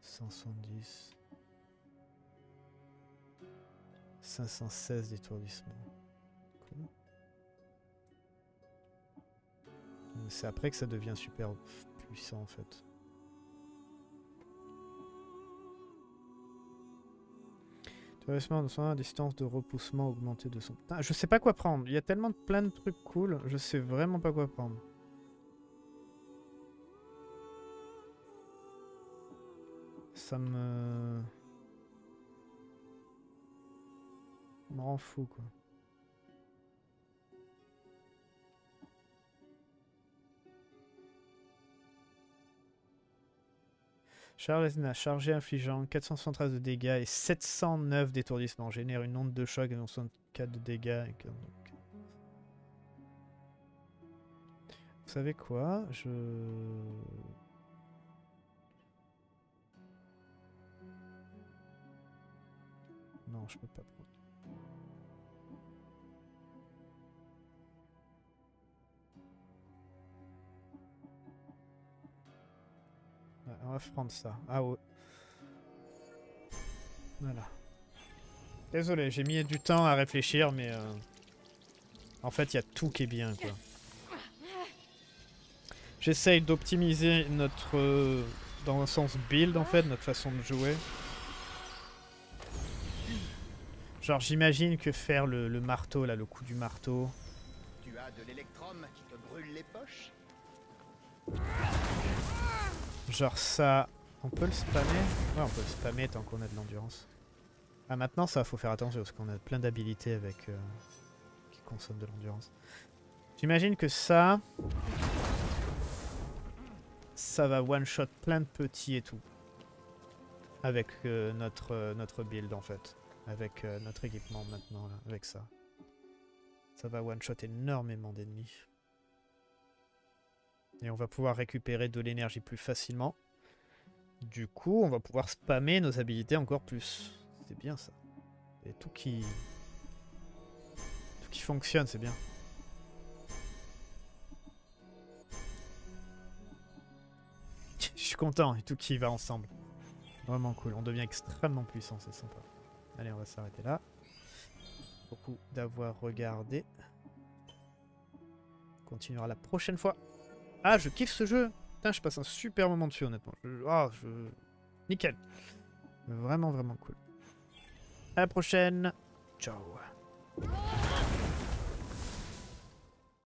170. 516 d'étourdissement. C'est après que ça devient super puissant en fait. Étourdissement de soin, distance de repoussement augmentée de son... Putain, je sais pas quoi prendre. Il y a tellement de plein de trucs cool. Je sais vraiment pas quoi prendre. Ça me... me rend fou quoi. Charge a chargé infligeant 473 de dégâts et 709 d'étourdissement. Génère une onde de choc et 64 de dégâts. Vous savez quoi? Je... Non, je peux pas on va prendre ça. Ah ouais. Voilà. Désolé, j'ai mis du temps à réfléchir, mais... euh, En fait, il y a tout qui est bien, quoi. J'essaye d'optimiser notre... euh, Dans le sens build, en fait, notre façon de jouer. Genre, j'imagine que faire le, le marteau, là, le coup du marteau... Tu as de l'électrum qui te brûle les poches? Genre ça, on peut le spammer? Ouais, on peut le spammer tant qu'on a de l'endurance. Ah, maintenant, ça, faut faire attention parce qu'on a plein d'habilités avec euh, qui consomment de l'endurance. J'imagine que ça, ça va one shot plein de petits et tout, avec euh, notre euh, notre build en fait, avec notre équipement maintenant là, avec ça. Ça va one shot énormément d'ennemis. Et on va pouvoir récupérer de l'énergie plus facilement. Du coup, on va pouvoir spammer nos habilités encore plus. C'est bien ça. Et tout qui... Tout qui fonctionne, c'est bien. Je suis content, et tout qui va ensemble. Vraiment cool, on devient extrêmement puissant, c'est sympa. Allez, on va s'arrêter là. Beaucoup d'avoir regardé. On continuera la prochaine fois. Ah, je kiffe ce jeu. Putain, je passe un super moment dessus, honnêtement. Je- Ah, je... Nickel. Vraiment, vraiment cool. À la prochaine. Ciao.